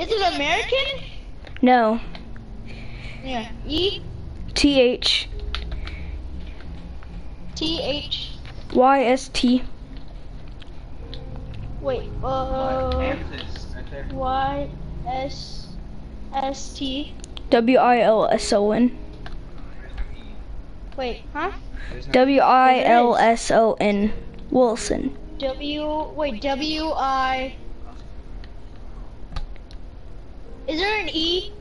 Is it American? No. Yeah. E T H T H. Y S T. Wait. Uh. Y S S T. W I L S O N. Wait. Huh? W I L S O N. Wilson. W. Wait. W I. Is there an E?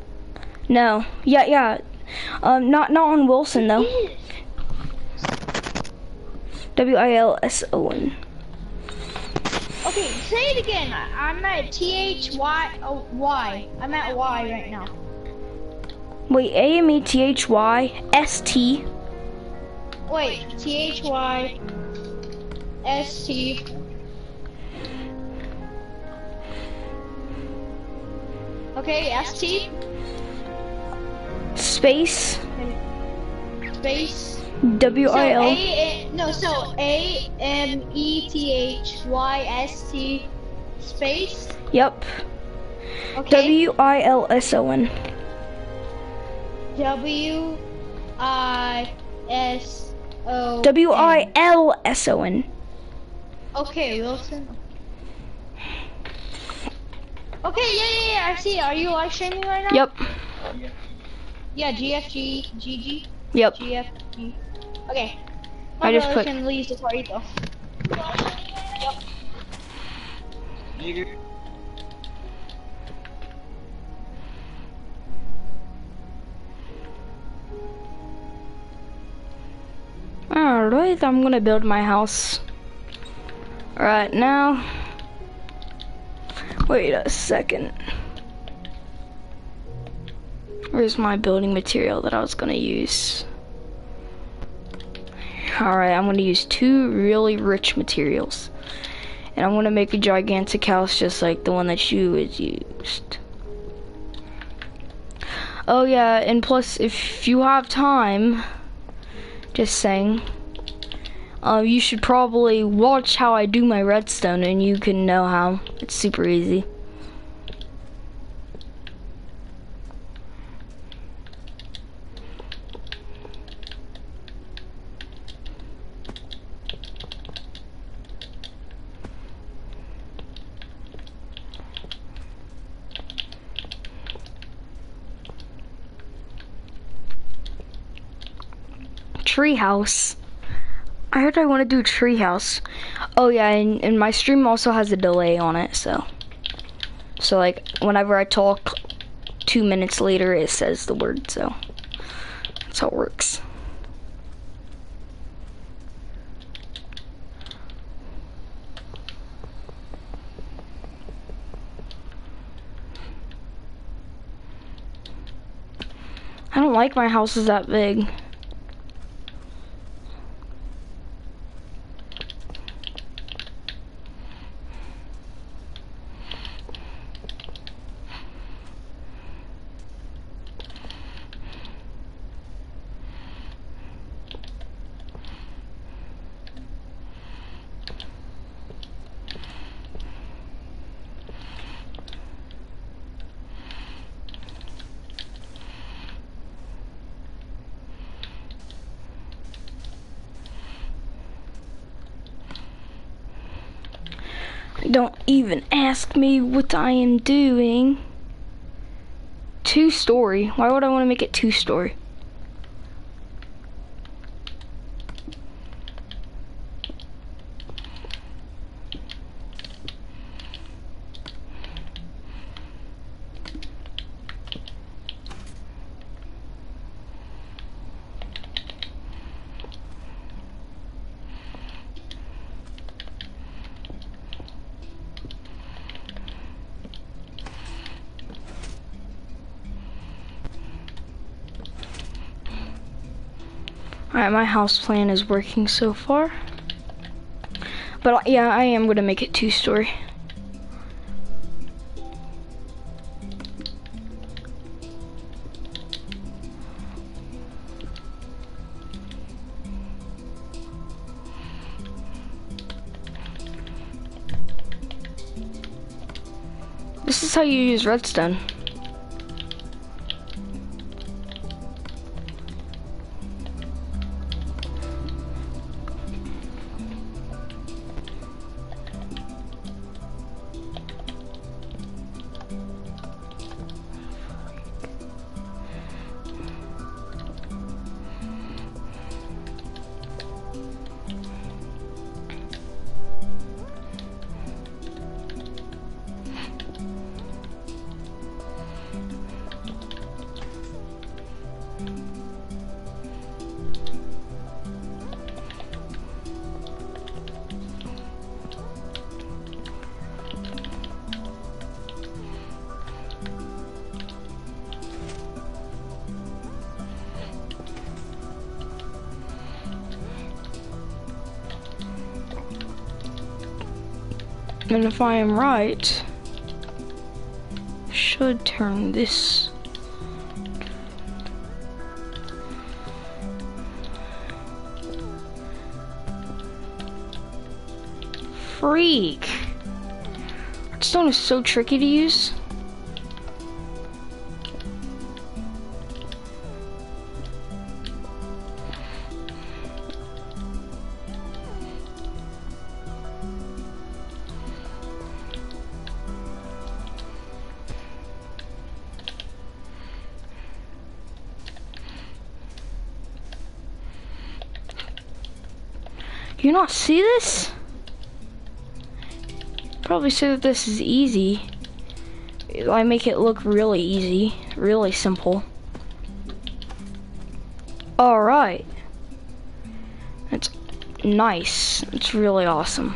No. Yeah, yeah. Um, not not on Wilson though. W I L S O N. Okay, say it again. I'm at T H Y oh, Y. I'm at Y right now. Wait, A M E T H Y S T. Wait, T H Y S T. Okay, S T Space space. W I L. A no, so A M E T H Y S T space. Yep. Okay. W I L S O N. W I S O. W I L S O N. Okay, Wilson. Okay, yeah, yeah, yeah, I see. Are you live streaming right now? Yep. Yeah, GFG, GG, Yep. GFG. Okay. I just put. can leave the party though. Yep. Alright, I'm gonna build my house. Right now. Wait a second. Where's my building material that I was gonna use? Alright, I'm gonna use two really rich materials. And I'm gonna make a gigantic house just like the one that you used. Oh yeah, and plus if you have time, just saying. Uh, you should probably watch how I do my redstone and you can know how. It's super easy. Treehouse. I heard I want to do treehouse. Oh yeah, and, and my stream also has a delay on it, so. So like, whenever I talk, two minutes later it says the word, so. That's how it works. I don't like my houses that big. Don't even ask me what I am doing. Two story. Why would I want to make it two story? Alright, my house plan is working so far. But uh, yeah, I am gonna make it two story. This is how you use redstone. And if I am right, should turn this. Freak! Redstone is so tricky to use. Not see this? Probably say that this is easy. I make it look really easy, really simple. All right. It's nice. It's really awesome.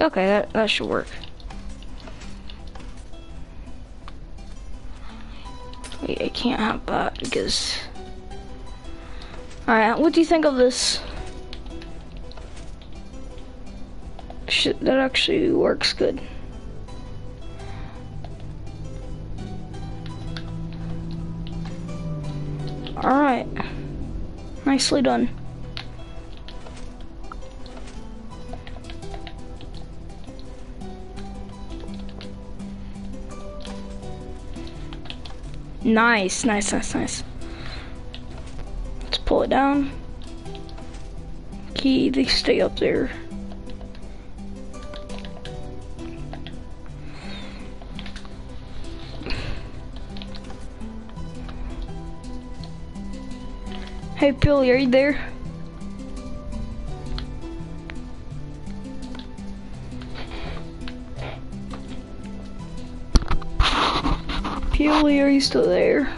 Okay, that, that should work. Wait, I can't have that because... Alright, what do you think of this? Shit, that actually works good. Alright. Nicely done. Nice, nice, nice, nice. Let's pull it down. Key, they stay up there. Hey Billy, are you there? Still there?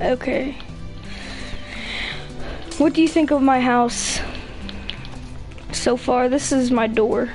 Okay. What do you think of my house? So far, this is my door.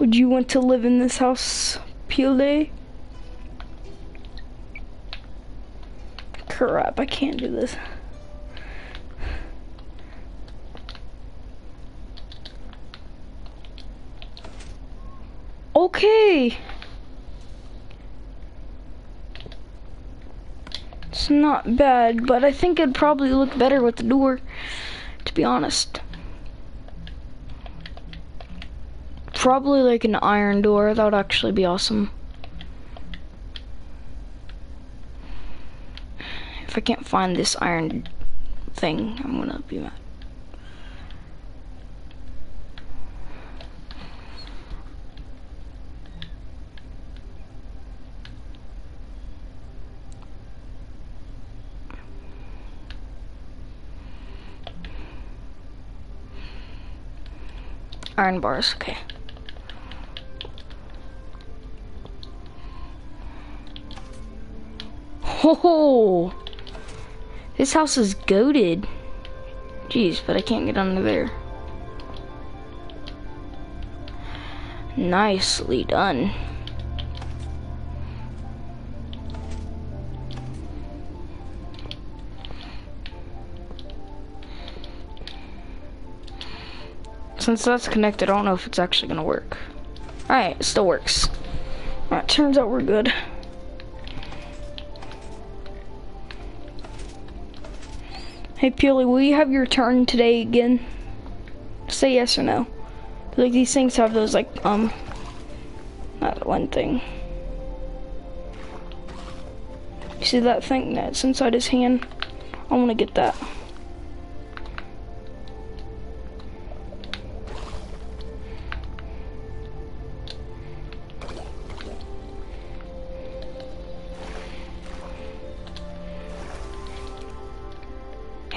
Would you want to live in this house, Pele? Crap, I can't do this. Okay. It's not bad, but I think it'd probably look better with the door, to be honest. Probably like an iron door. That would actually be awesome. If I can't find this iron thing, I'm gonna be mad. Iron bars, okay. Oh, this house is goaded. Jeez, but I can't get under there. Nicely done. Since that's connected, I don't know if it's actually gonna work. Alright, it still works. Alright, turns out we're good. Hey Peely, will you have your turn today again? Say yes or no. Like these things have those like um not one thing. You see that thing that's inside his hand? I wanna get that.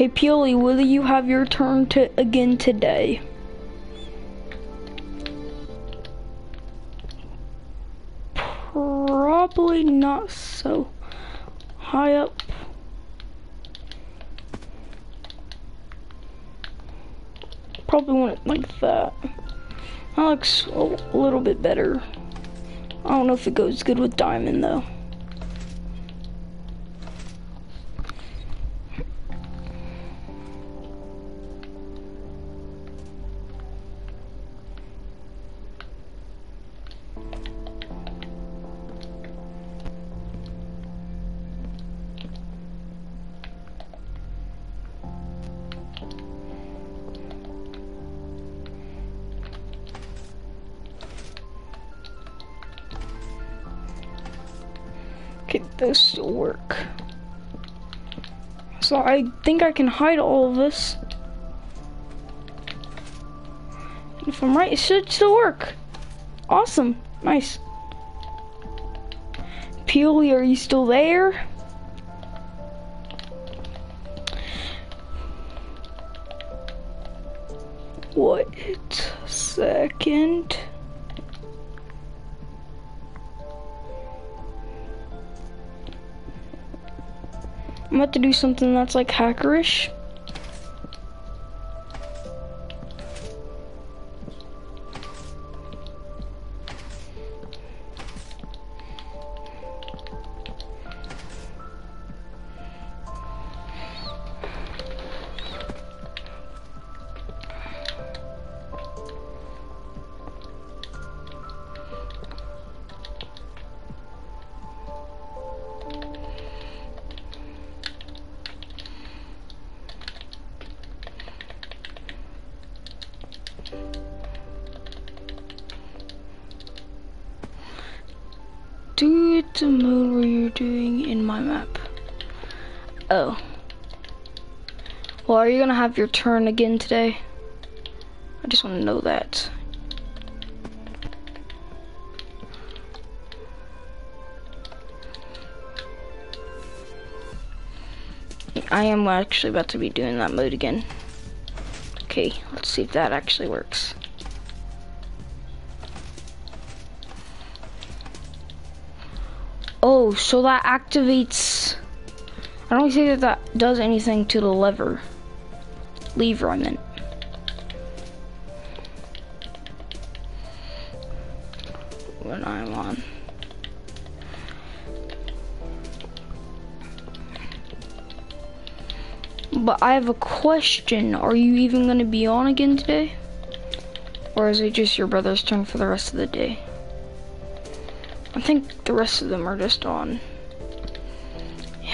Hey Peely, will you have your turn to again today? Probably not so high up. Probably want it like that. That looks a little bit better. I don't know if it goes good with diamond though. Get this to work. So I think I can hide all of this. If I'm right, it should still work. Awesome. Nice. Peely, are you still there? To do something that's like hackerish. Have your turn again today? I just want to know that. I am actually about to be doing that mode again. Okay, let's see if that actually works. Oh, so that activates... I don't think that that does anything to the lever. Lever, I meant. When I'm on. But I have a question. Are you even going to be on again today? Or is it just your brother's turn for the rest of the day? I think the rest of them are just on.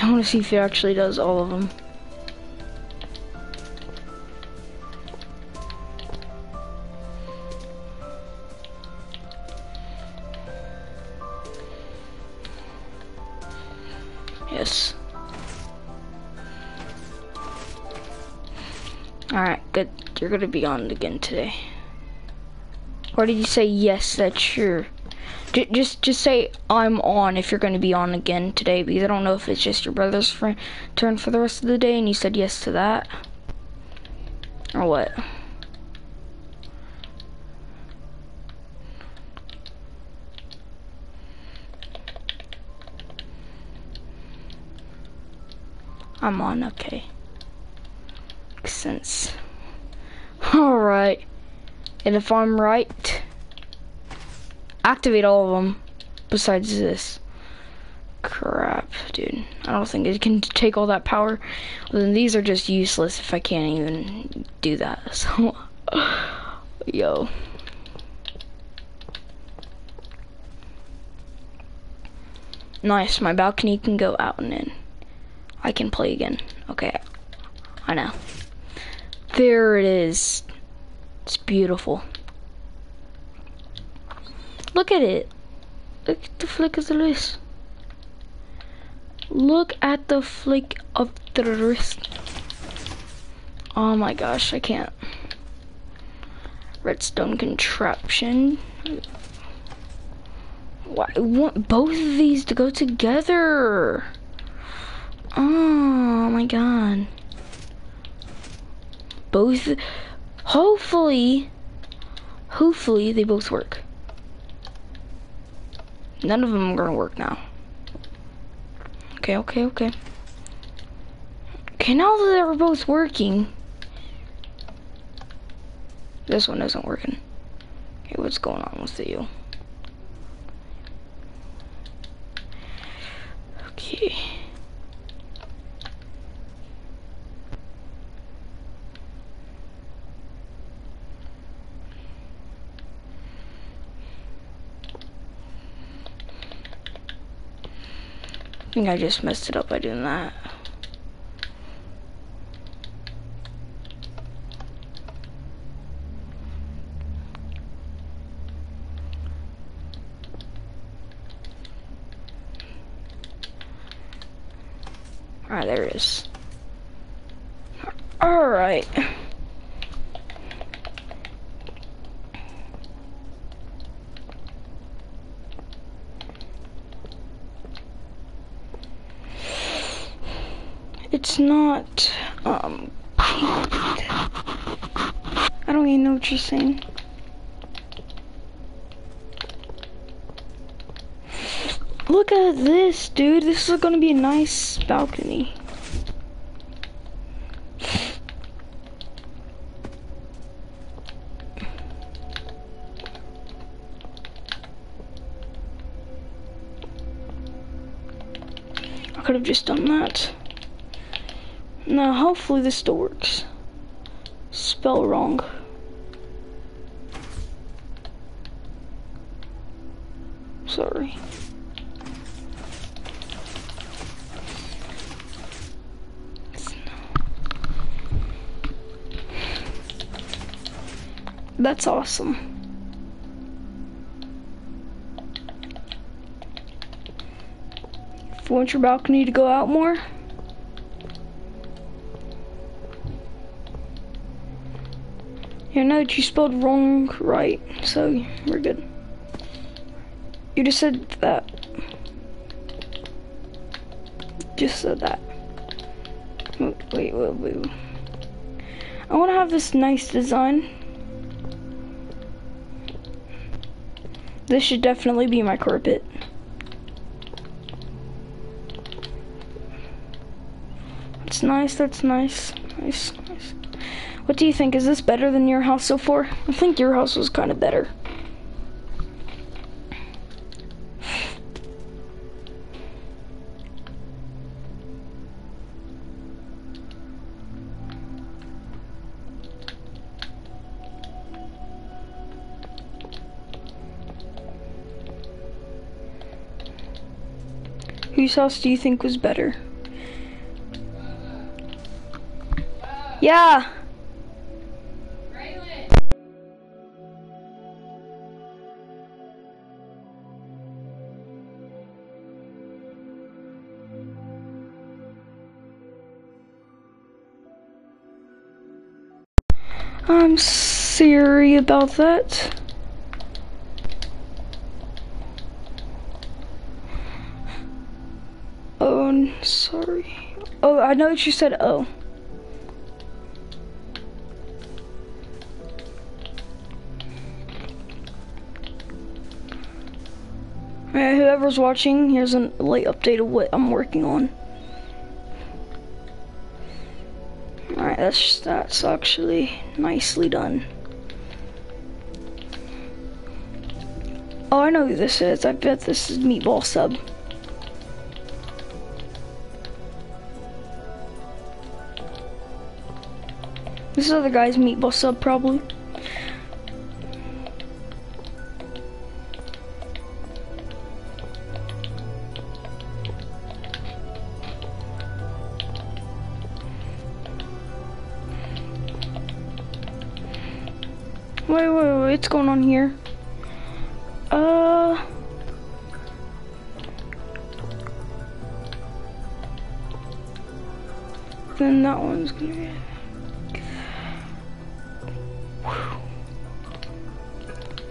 I want to see if he actually does all of them. Alright, good. You're gonna be on again today. Or did you say yes, that's sure? J just just say I'm on if you're to be on again today because I don't know if it's just your brother's friend turn for the rest of the day and you said yes to that or what. I'm on, okay. Alright. And if I'm right, activate all of them besides this. Crap, dude. I don't think it can take all that power. Well, then these are just useless if I can't even do that. So, yo. Nice, my balcony can go out and in. I can play again. Okay, I know. There it is. It's beautiful. Look at it. Look at the flick of the wrist. Look at the flick of the wrist. Oh my gosh, I can't. Redstone contraption. Why, I want both of these to go together. Oh my god. Both, hopefully, hopefully they both work. None of them are gonna work now. Okay, okay, okay. Okay, now that they're both working, this one isn't working. Okay, what's going on with you? Okay. Think I just messed it up by doing that. Alright, there it is. Alright. It's not, um, I don't even know what you're saying. Look at this, dude. This is gonna be a nice balcony. I could have just done that. Now, hopefully this still works. Spell wrong. Sorry. That's awesome. If you want your balcony to go out more, Yeah, no, you spelled wrong right, so we're good. You just said that. Just said that. Wait, wait, wait, wait. I want to have this nice design. This should definitely be my carpet. That's nice, that's. Nice, nice. What do you think? Is this better than your house so far? I think your house was kind of better. Whose house do you think was better? Yeah. About that. Oh, I'm sorry. Oh, I know what you said. Oh. Alright, whoever's watching, here's a late update of what I'm working on. Alright, that's that's actually nicely done. Oh, I know who this is. I bet this is Meatball Sub. This is other guy's Meatball Sub, probably. Wait, wait, wait, what's going on here? Then that one's gonna be...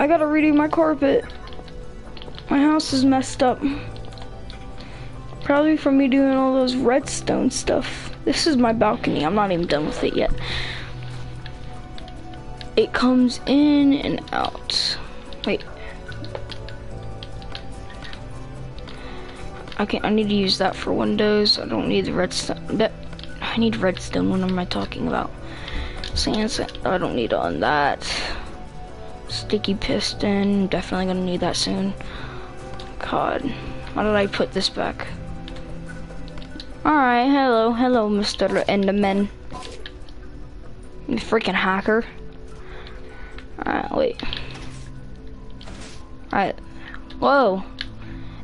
I gotta redo my carpet. My house is messed up. Probably from me doing all those redstone stuff. This is my balcony. I'm not even done with it yet. It comes in and out. Wait. Okay, I need to use that for windows. I don't need the redstone. I need redstone. What am I talking about? Sand. I don't need on that. Sticky piston. Definitely gonna need that soon. God, why did I put this back? Alright, hello, hello, Mr. Enderman. You freaking hacker. Alright, wait. Alright. Whoa.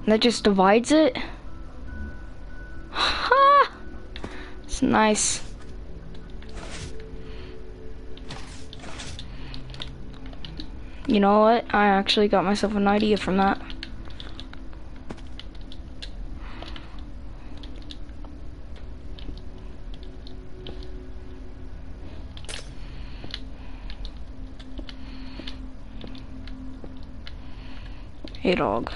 And that just divides it? Nice. You know what? I actually got myself an idea from that. Hey dog.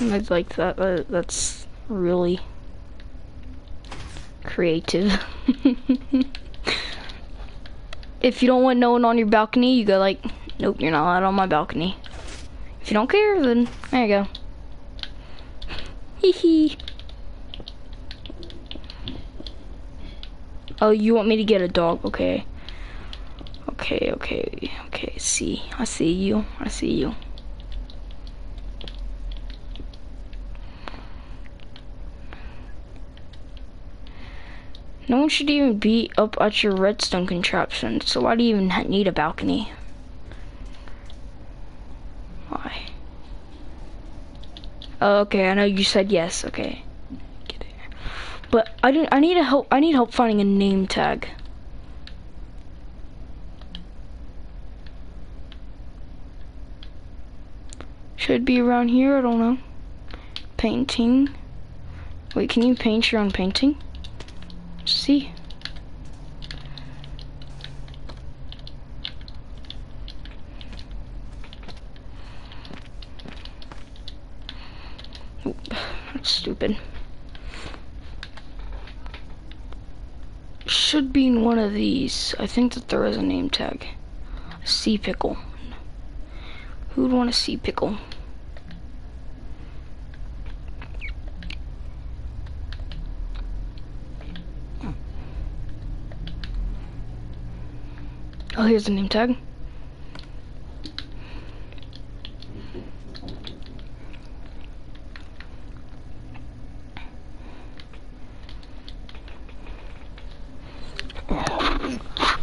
I like that. Uh, that's really creative. if you don't want no one on your balcony, you go like, nope, you're not allowed on my balcony. If you don't care, then there you go. Hee hee. Oh, you want me to get a dog? Okay. Okay, okay, okay. See, I see you. I see you. No one should even be up at your redstone contraption, so why do you even need a balcony? Why? Oh, okay, I know you said yes, okay. But I didn't I need a help I need help finding a name tag. Should be around here, I don't know. Painting. Wait, can you paint your own painting? see. Oop, that's stupid. Should be in one of these. I think that there is a name tag. Sea pickle. Who'd want a sea pickle? Here's the name tag.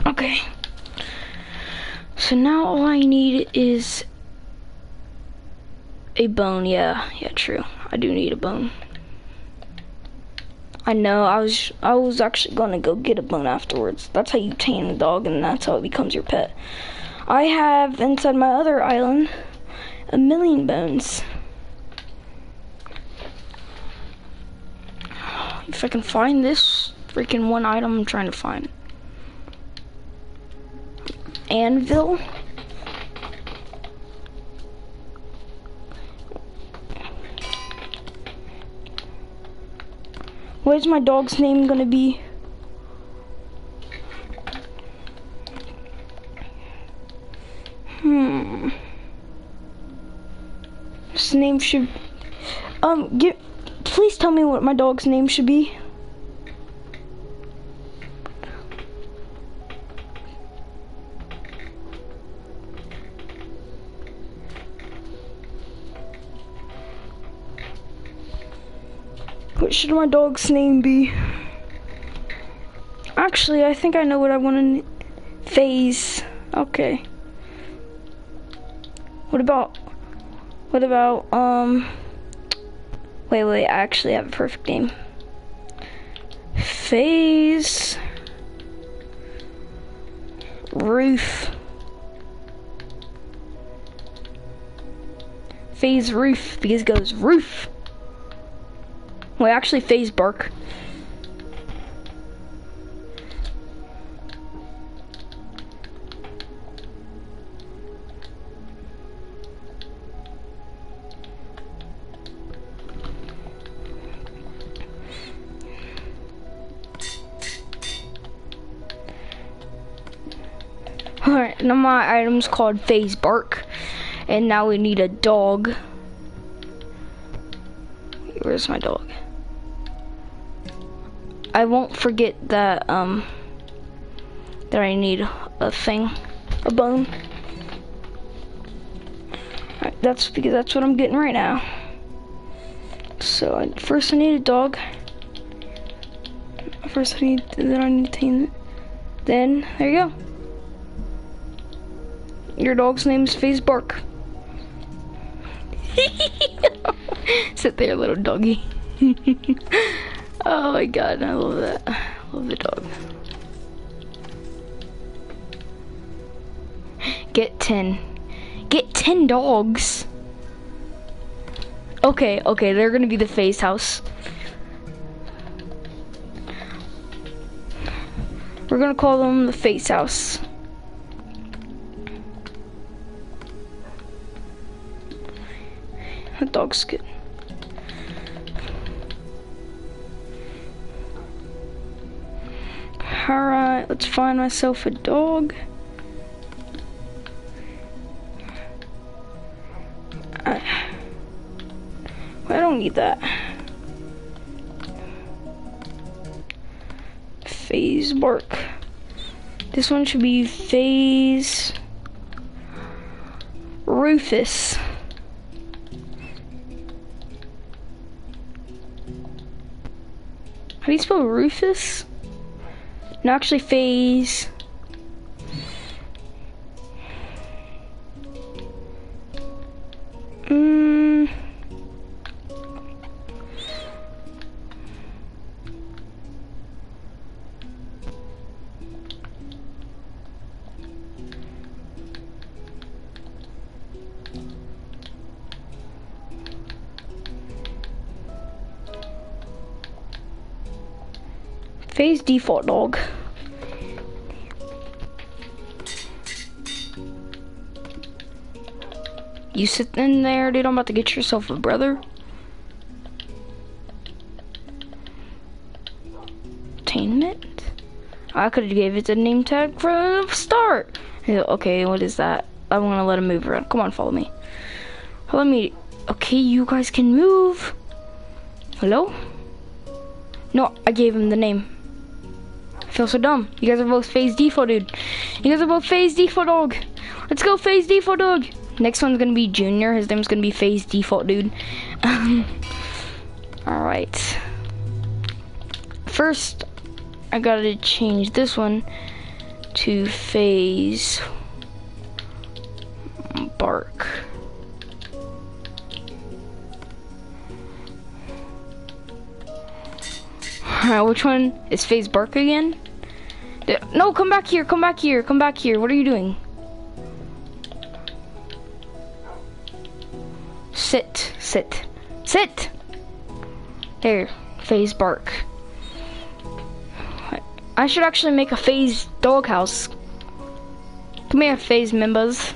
Okay. So now all I need is a bone. Yeah, yeah, true. I do need a bone. I know. I was I was actually gonna go get a bone afterwards. That's how you tame the dog, and that's how it becomes your pet. I have inside my other island a million bones. If I can find this freaking one item I'm trying to find. Anvil. what is my dog's name gonna be? Hmm. His name should. Um, get. Please tell me what my dog's name should be. Should my dog's name be? Actually, I think I know what I want to. FaZe. Okay. What about. What about, um. Wait, wait, I actually have a perfect name. FaZe. Roof. FaZe roof because it goes roof. Wait, actually, FaZe bark. Alright, now my item's called FaZe bark. And now we need a dog. Where's my dog? I won't forget that um that I need a thing, a bone. Right, that's because that's what I'm getting right now. So I, first I need a dog. First I need then I need to. Then there you go. Your dog's name's FaZe Bark. Sit there, little doggy. oh my god, I love that. I love the dog. Get 10. Get 10 dogs. Okay, okay, they're gonna be the FaZe house. We're gonna call them the face house. A dog's good. Alright, let's find myself a dog. Uh, I, I don't need that. FaZe bark. This one should be FaZe Rufus. How do you spell Rufus? No, actually, FaZe. FaZe default dog. You sit in there, dude. I'm about to get yourself a brother. Attainment? I could have gave it the name tag from the start. Okay, what is that? I want to let him move around. Come on, follow me. Let me. Okay, you guys can move. Hello? No, I gave him the name. Feel so dumb. You guys are both FaZe default, dude. You guys are both FaZe default dog. Let's go FaZe default dog. Next one's gonna be Junior. His name's gonna be FaZe default, dude. All right. First, I gotta change this one to FaZe bark. Alright, which one is FaZe bark again? No, come back here, come back here, come back here. What are you doing? Sit, sit, sit! There, FaZe bark. I should actually make a FaZe doghouse. Come here, FaZe members.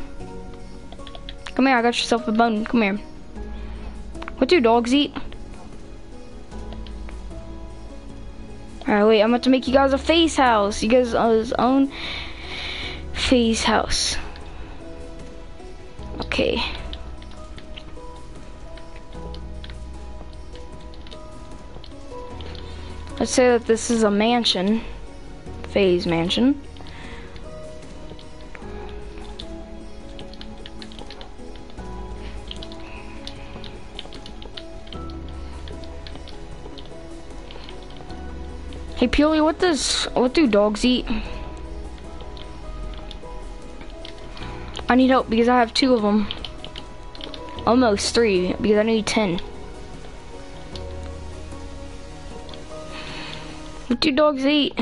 Come here, I got yourself a bone. Come here. What do dogs eat? Alright, wait, I'm about to make you guys a face house. You guys uh, own face house. Okay. Let's say that this is a mansion. FaZe mansion. Hey Peely, what does what do dogs eat? I need help because I have two of them. Almost three because I need ten. What do dogs eat?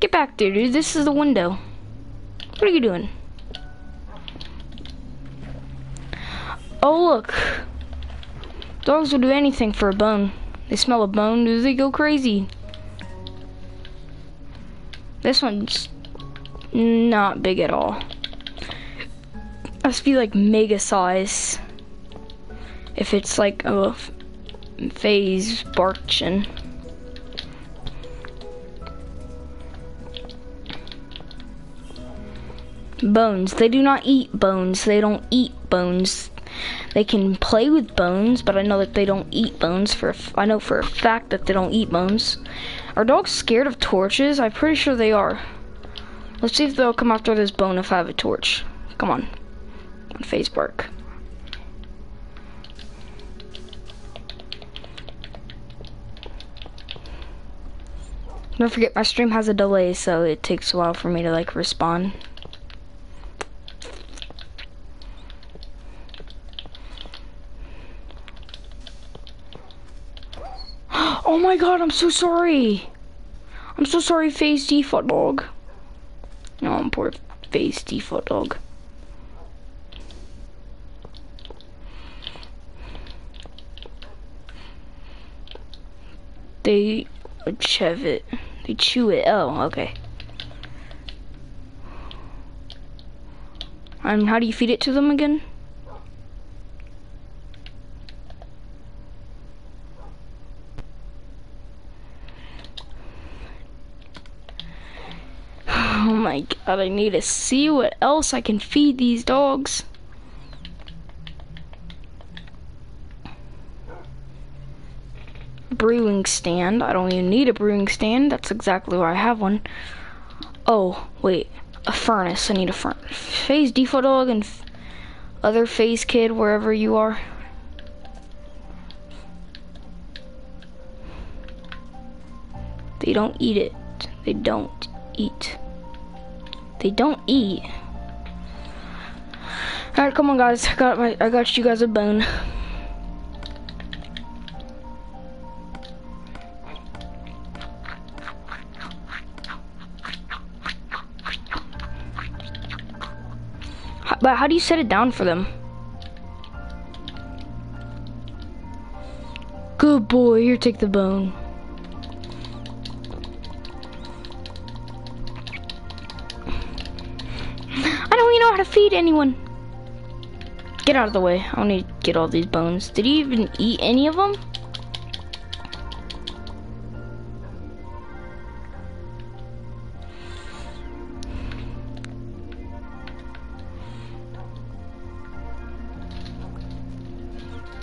Get back there, dude. This is the window. What are you doing? Oh, look. Dogs will do anything for a bone. They smell a bone, do they go crazy? This one's not big at all. Must be like mega size. If it's like a phase barchin. Bones. They do not eat bones. They don't eat bones. They can play with bones, but I know that they don't eat bones. For I know for a fact that they don't eat bones. Are dogs scared of torches? I'm pretty sure they are. Let's see if they'll come after this bone if I have a torch. Come on. On Facebook. Don't forget my stream has a delay, so it takes a while for me to like respond. Oh my god, I'm so sorry. I'm so sorry, FaZe Default Dog. No, I'm poor FaZe Default Dog. They chew it. They chew it. Oh, okay. And how do you feed it to them again? Oh my god, I need to see what else I can feed these dogs. Brewing stand. I don't even need a brewing stand. That's exactly where I have one. Oh, wait. A furnace. I need a furnace. FaZe Default Dog and other FaZe Kid, wherever you are. They don't eat it. They don't eat. They don't eat. Alright, come on guys. I got my I got you guys a bone. But how do you set it down for them? Good boy, here take the bone. Feed anyone. Get out of the way. I need to get all these bones. Did he even eat any of them?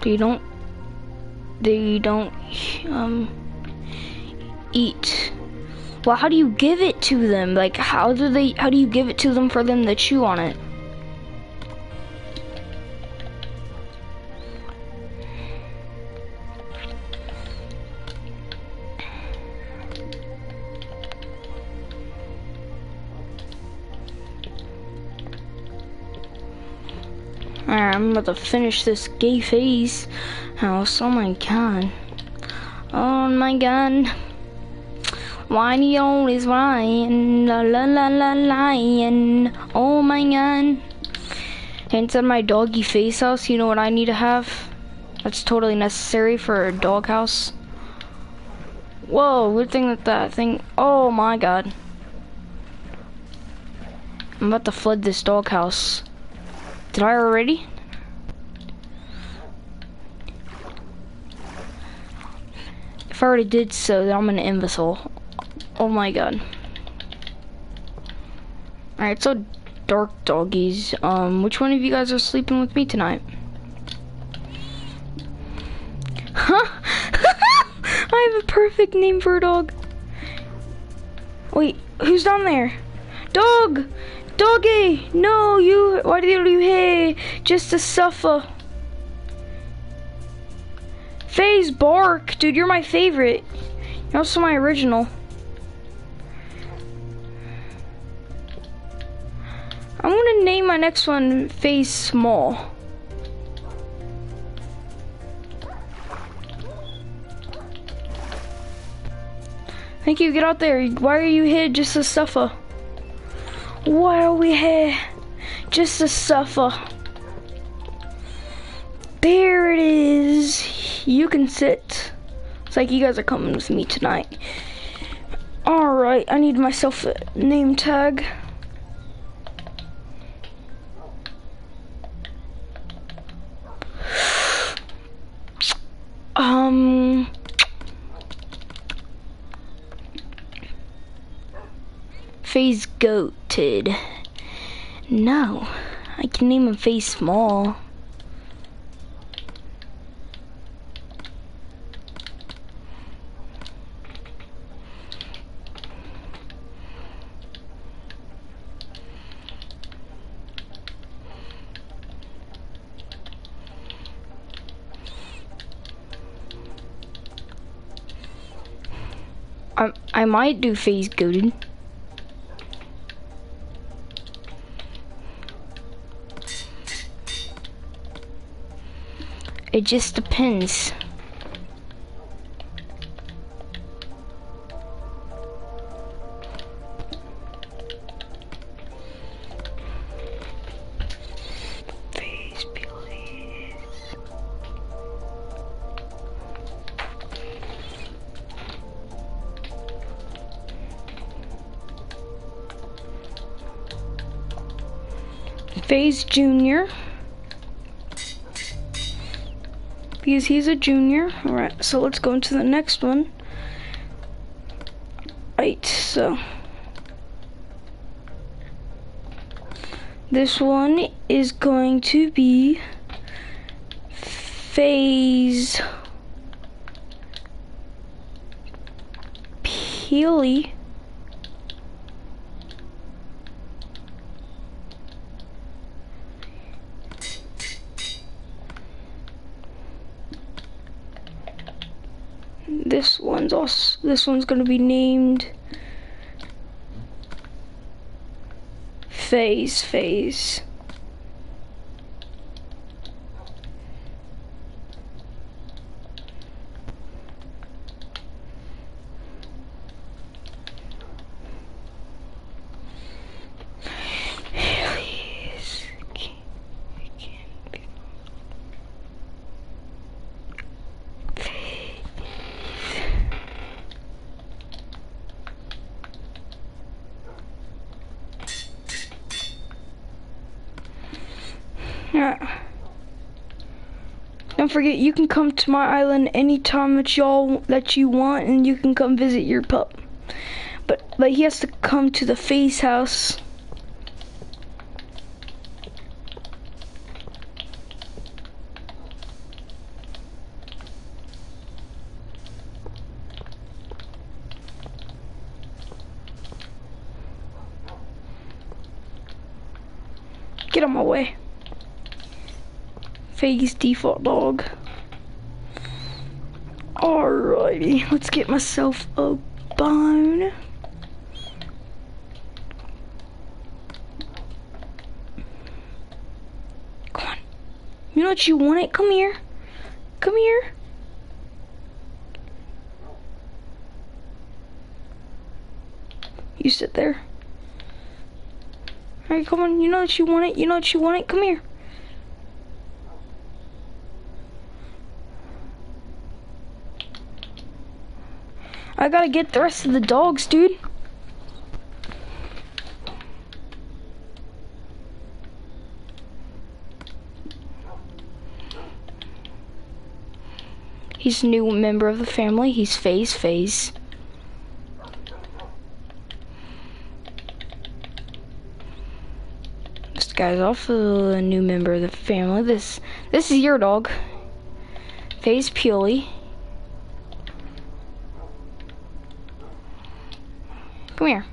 They don't, they don't, um, eat well, how do you give it to them? Like, how do they, how do you give it to them for them to chew on it? I'm about to finish this gay phase oh, house. Oh my god. Oh my god. Whiny always whine, la la la la lion. Oh my god. Inside my doggy FaZe house, you know what I need to have? That's totally necessary for a doghouse. Whoa, good thing that that thing, oh my god. I'm about to flood this doghouse. Did I already? If I already did so, then I'm an imbecile. Oh my god. Alright, so dark doggies. Um, which one of you guys are sleeping with me tonight? Huh? I have a perfect name for a dog. Wait, who's down there? Dog! Doggy! No, you, why do you, hey, just to suffer. FaZe Bark, dude, you're my favorite. You're also my original. I'm gonna name my next one FaZe Small. Thank you, get out there. Why are you here just to suffer? Why are we here just to suffer? There it is. You can sit. It's like you guys are coming with me tonight. Alright, I need myself a name tag. Um... FaZe goated. No, I can name him FaZe small. I, might do FaZe goated. It just depends. FaZe Junior. Because he's a junior. Alright, so let's go into the next one. Right, so. This one is going to be FaZe Peely. This one's also this one's gonna be named phase FaZe. Please, can- can be- Yeah. Don't forget, you can come to my island anytime that y'all that you want, and you can come visit your pup. But but he has to come to the FaZe house. Get on my way. FaZe default dog. Alrighty, let's get myself a bone. Come on. You know what you want it? Come here. Come here. You sit there. Alright, come on. You know that you want it. You know that you want it. Come here. I gotta get the rest of the dogs, dude. He's a new member of the family. He's FaZe FaZe. This guy's also a new member of the family. This this is your dog. FaZe Purely. Come here.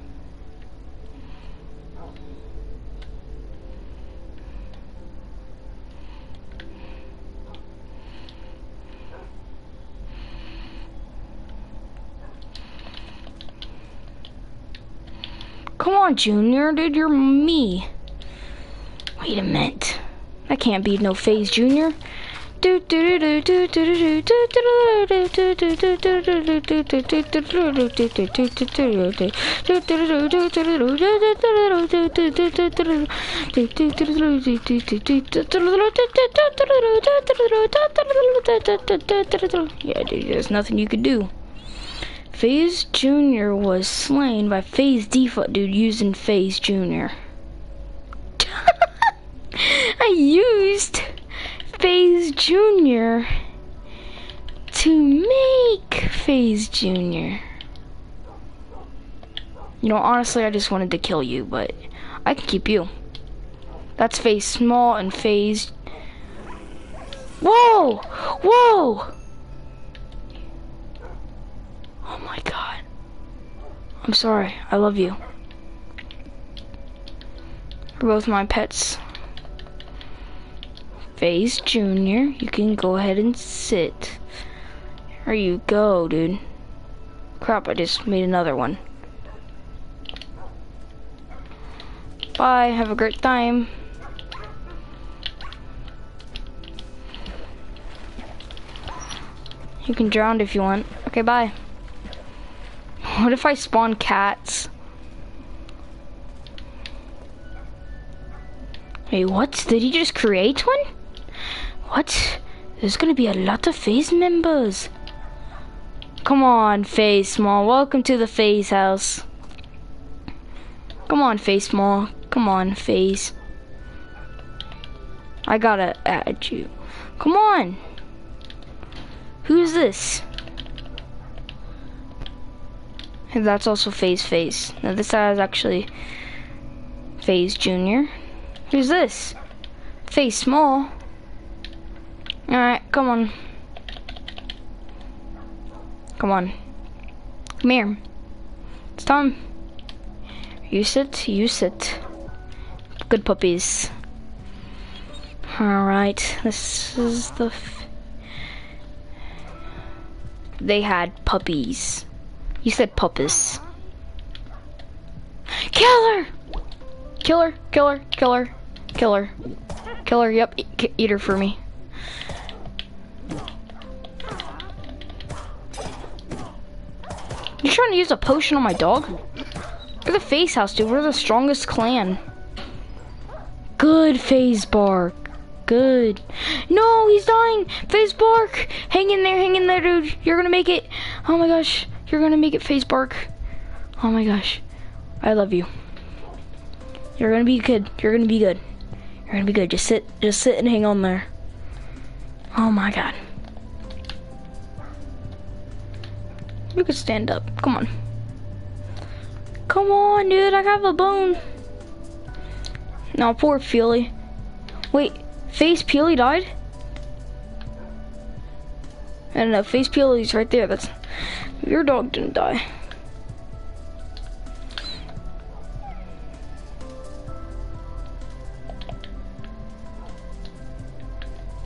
Come on, Junior, dude, you're me. Wait a minute. That can't be no FaZe, Junior. Yeah, dude, there's nothing you could do. FaZe Jr. was slain by FaZe Default dude using FaZe Jr. I used FaZe Jr. to make FaZe Jr. You know, honestly, I just wanted to kill you, but I can keep you. That's FaZe Small and FaZe... Whoa! Whoa! Oh my god. I'm sorry. I love you. You're both my pets. FaZe Junior, you can go ahead and sit. There you go, dude. Crap, I just made another one. Bye, have a great time. You can drown if you want. Okay, bye. What if I spawn cats? Hey, what? Did he just create one? What? There's gonna be a lot of FaZe members. Come on, FaZe Small. Welcome to the FaZe house. Come on, FaZe Small. Come on, FaZe. I gotta add you. Come on. Who's this? And that's also FaZe FaZe. Now this guy is actually FaZe Junior. Who's this? FaZe Small. Alright, come on. Come on. Come here. It's time. You sit, you sit. Good puppies. Alright, this is the... they had puppies. You said puppies. Killer! Killer, killer, killer, killer. Killer, yep, eat, eat her for me. You trying to use a potion on my dog? We're the FaZe house, dude. We're the strongest clan. Good FaZe bark. Good. No, he's dying. FaZe bark. Hang in there, hang in there, dude. You're gonna make it. Oh my gosh. You're gonna make it FaZe bark. Oh my gosh. I love you. You're gonna be good. You're gonna be good. You're gonna be good. Just sit just sit and hang on there. Oh my god. You could stand up. Come on. Come on, dude. I have a bone. No, poor Peely. Wait, FaZe Peely died? I don't know. FaZe Peely's right there. That's your dog didn't die.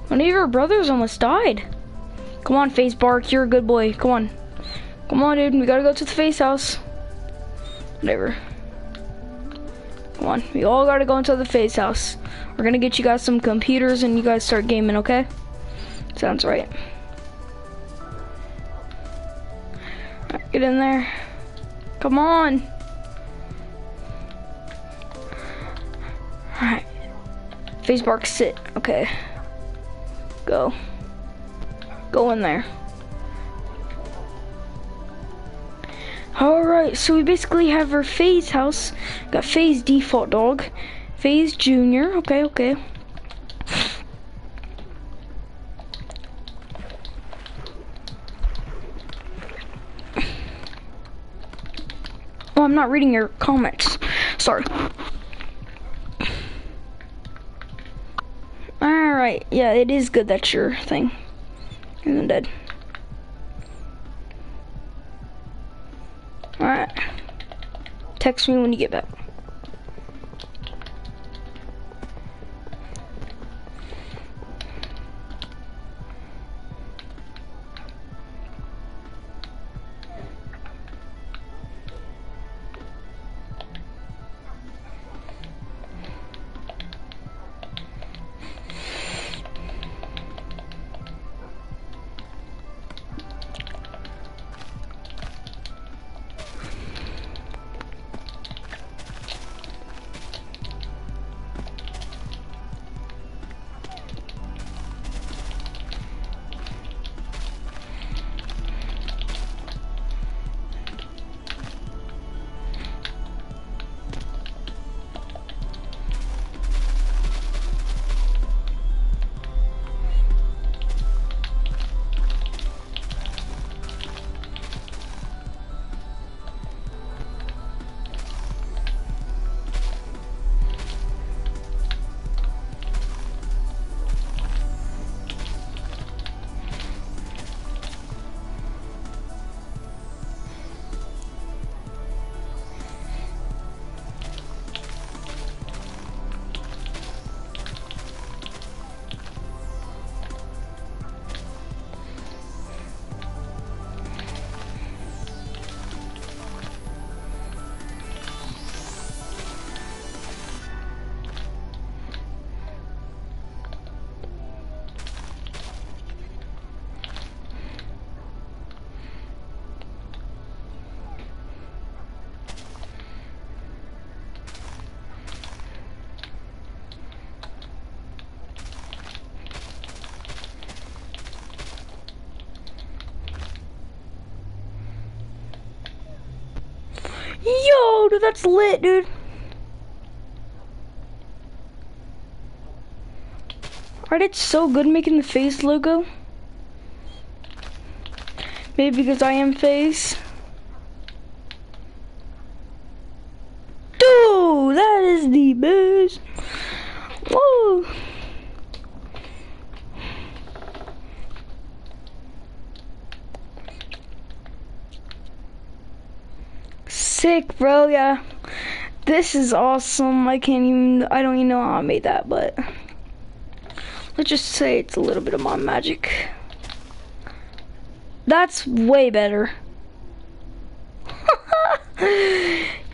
One of your brothers almost died. Come on, FaZe Bark. You're a good boy. Come on. Come on, dude. We gotta go to the FaZe house. Whatever. Come on. We all gotta go into the FaZe house. We're gonna get you guys some computers and you guys start gaming, okay? Sounds right. right get in there. Come on. Alright. FaZe bark sit. Okay. Go. Go in there. Alright, so we basically have our FaZe house. Got FaZe default dog. FaZe junior. Okay, okay. Oh, I'm not reading your comments. Sorry. Alright, yeah, it is good that's your thing. Isn't dead. Alright. Text me when you get back. Dude, that's lit, dude. Reddit's so good making the FaZe logo. Maybe because I am FaZe. Dude, that is the best. Whoa. Sick, bro, yeah. This is awesome. I can't even, I don't even know how I made that, but let's just say it's a little bit of my magic. That's way better.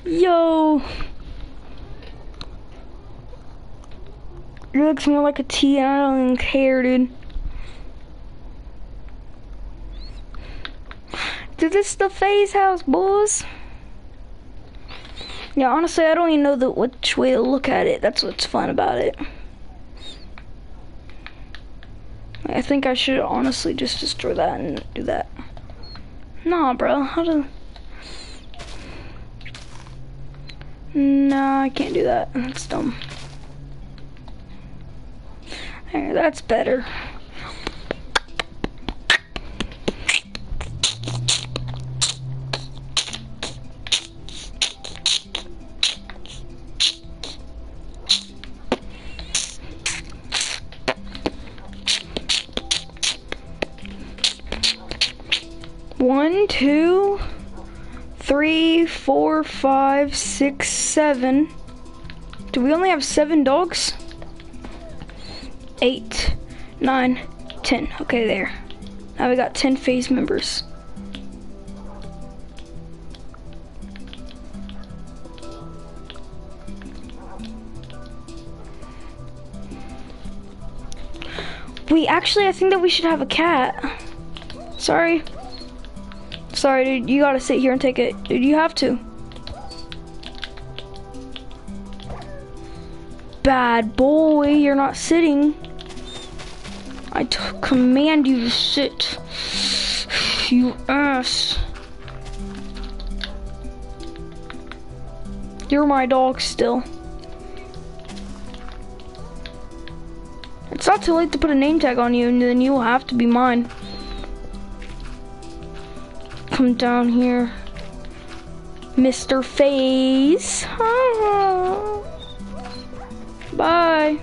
Yo. It looks more like a T and I don't even care, dude. Dude, this is the FaZe house, boys. Yeah, honestly, I don't even know the which way to look at it. That's what's fun about it. I think I should honestly just destroy that and do that. Nah, bro. How do... No, I can't do that. That's dumb. There, that's better. Four, five, six, seven. Do we only have seven dogs? Eight, nine, ten. Okay, there. Now we got ten FaZe members. We actually, I think that we should have a cat. Sorry. Sorry, dude. You gotta sit here and take it. Dude, you have to. Bad boy, you're not sitting. I command you to sit. You ass. You're my dog still. It's not too late to put a name tag on you, and then you will have to be mine. Come down here. Mr. FaZe. Bye.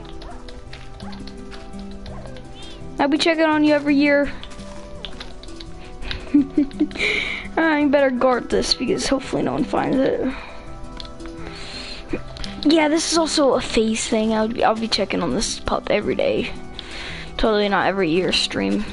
I'll be checking on you every year. I better guard this because hopefully no one finds it. Yeah, this is also a FaZe thing. I'll be, I'll be checking on this pup every day. Totally not every year stream.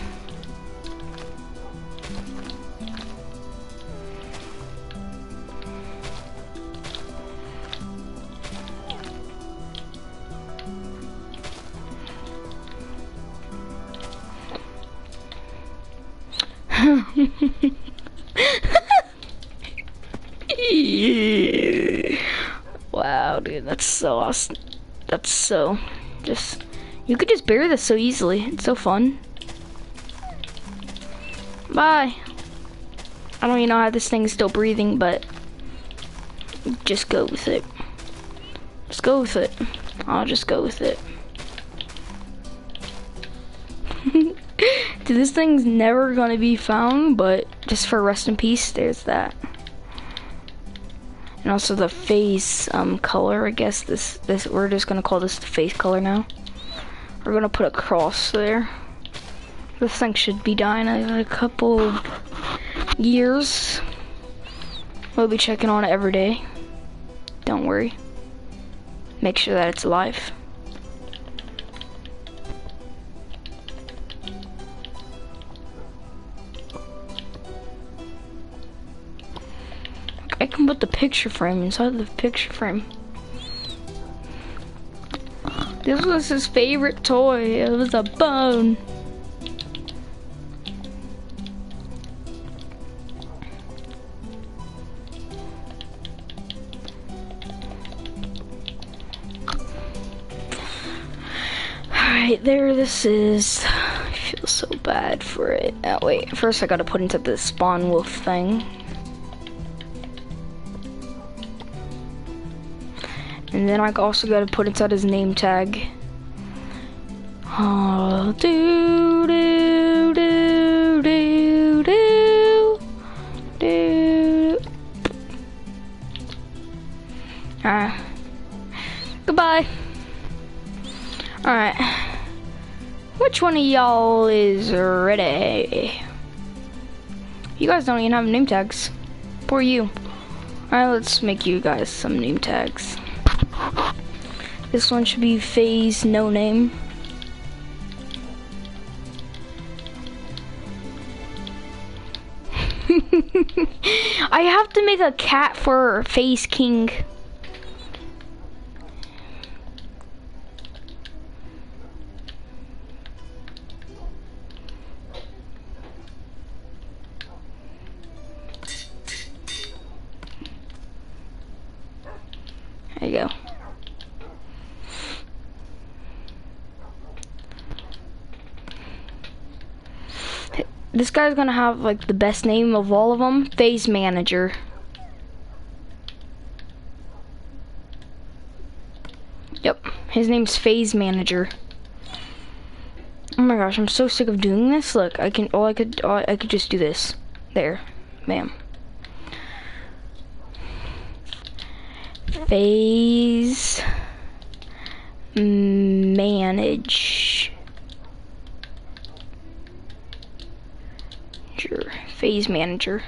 So awesome. That's so just you could just bury this so easily. It's so fun. Bye. I don't even know how this thing's still breathing, but just go with it. Just go with it. I'll just go with it. Dude, this thing's never gonna be found, but just for rest in peace, there's that. And also the face um, color, I guess this, this, we're just gonna call this the face color now. We're gonna put a cross there. This thing should be dying in a couple years. We'll be checking on it every day. Don't worry. Make sure that it's alive. I can put the picture frame inside the picture frame. This was his favorite toy. It was a bone. Alright, there this is. I feel so bad for it. Oh, wait, first I gotta put into the spawn wolf thing. And then I also got to put inside his name tag. Oh, do, do, do, do, do, do. Ah. Goodbye. Alright. Which one of y'all is ready? You guys don't even have name tags. Poor you. Alright, let's make you guys some name tags. This one should be FaZe no name. I have to make a cat for FaZe king. This guy's gonna have like the best name of all of them, FaZe Manager. Yep, his name's FaZe Manager. Oh my gosh, I'm so sick of doing this. Look, I can, all I could, all, I could just do this. There, bam. FaZe manage. FaZe manager.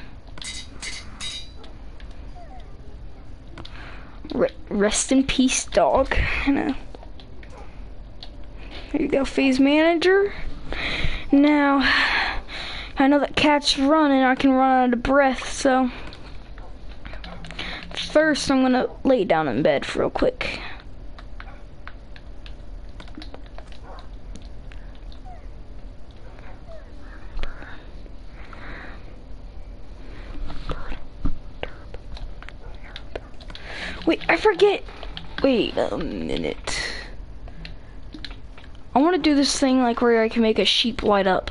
rest in peace, dog. Uh, there you go, FaZe manager. Now, I know that cat's running, I can run out of breath, so first I'm gonna lay down in bed for real quick. Wait, I forget. Wait a minute. I want to do this thing like where I can make a sheep light up.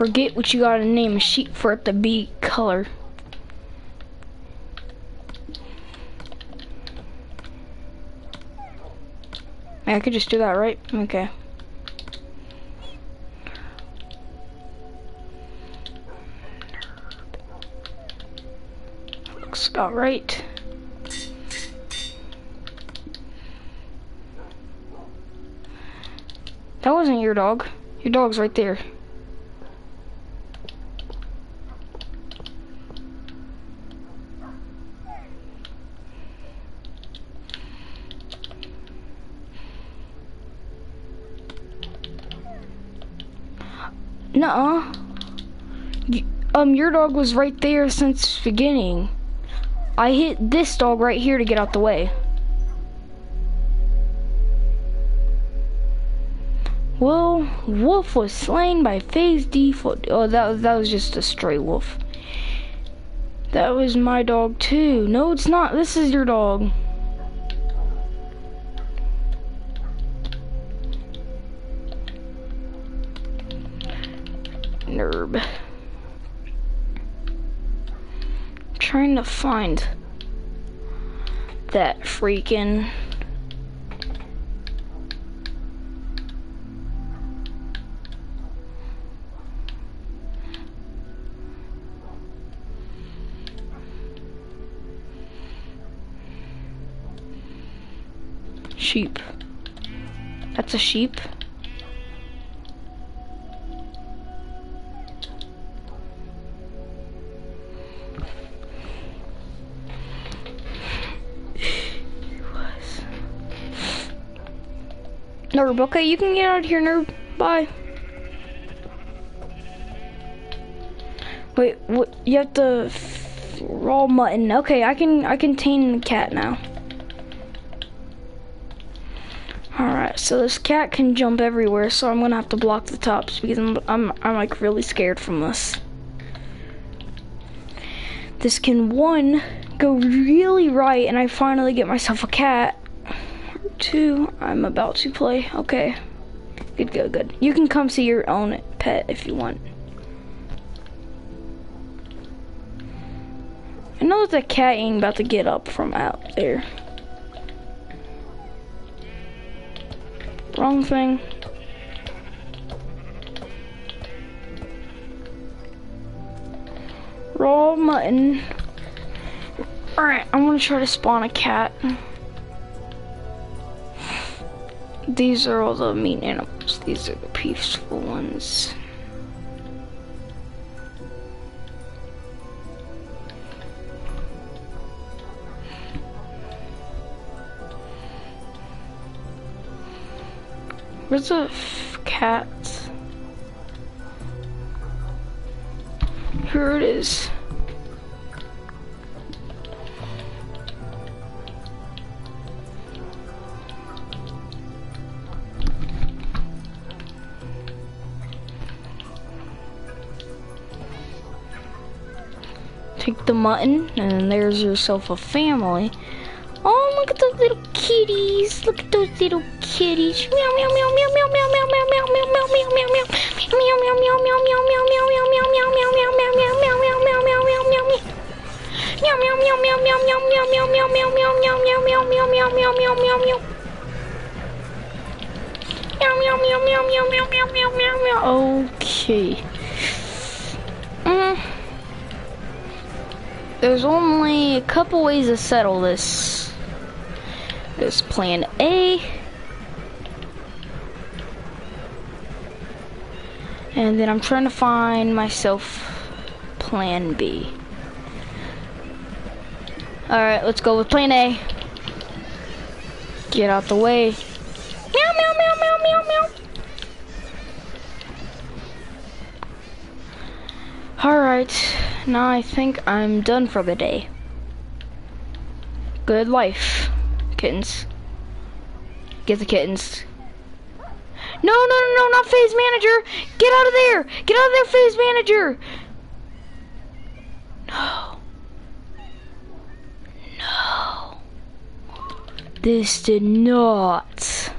Forget what you gotta name a sheep for it to be color. I could just do that, right? Okay. Looks about right. That wasn't your dog. Your dog's right there. Nuh-uh. Um, your dog was right there since beginning. I hit this dog right here to get out the way. Well, wolf was slain by FaZe default. Oh, that that was just a stray wolf. That was my dog too. No, it's not. This is your dog. To find that freaking sheep. That's a sheep. Nerb, okay, you can get out of here, Nerb. Bye. Wait, what? You have to raw mutton. Okay, I can I can tame the cat now. Alright, so this cat can jump everywhere, so I'm gonna have to block the tops because I'm, I'm, I'm like really scared from this. This can, one, go really right and I finally get myself a cat. Two, I'm about to play. Okay. Good, good, good. You can come see your own pet if you want. I know that the cat ain't about to get up from out there. Wrong thing. Raw mutton. Alright, I'm gonna try to spawn a cat. These are all the mean animals. These are the peaceful ones. Where's the cat? Here it is. The mutton, and there's yourself a family. Oh, look at those little kitties. Look at those little kitties. Meow, meow, meow meow meow meow meow meow meow meow meow meow meow meow meow meow. Meow meow meow meow meow meow meow meow meow meow meow meow meow meow meow meow meow meow meow meow. Meow meow meow meow meow meow meow meow meow meow meow meow meow meow meow meow meow meow meow. Meow meow meow meow meow meow meow meow meow meow. Meow. Okay. There's only a couple ways to settle this. There's plan A. And then I'm trying to find myself plan B. Alright, let's go with plan A. Get out the way. Meow, meow, meow, meow, meow, meow. Alright, now I think I'm done for the day. Good life, kittens. Get the kittens. No, no, no, no, not FaZe Manager! Get out of there! Get out of there, FaZe Manager! No. No. This did not.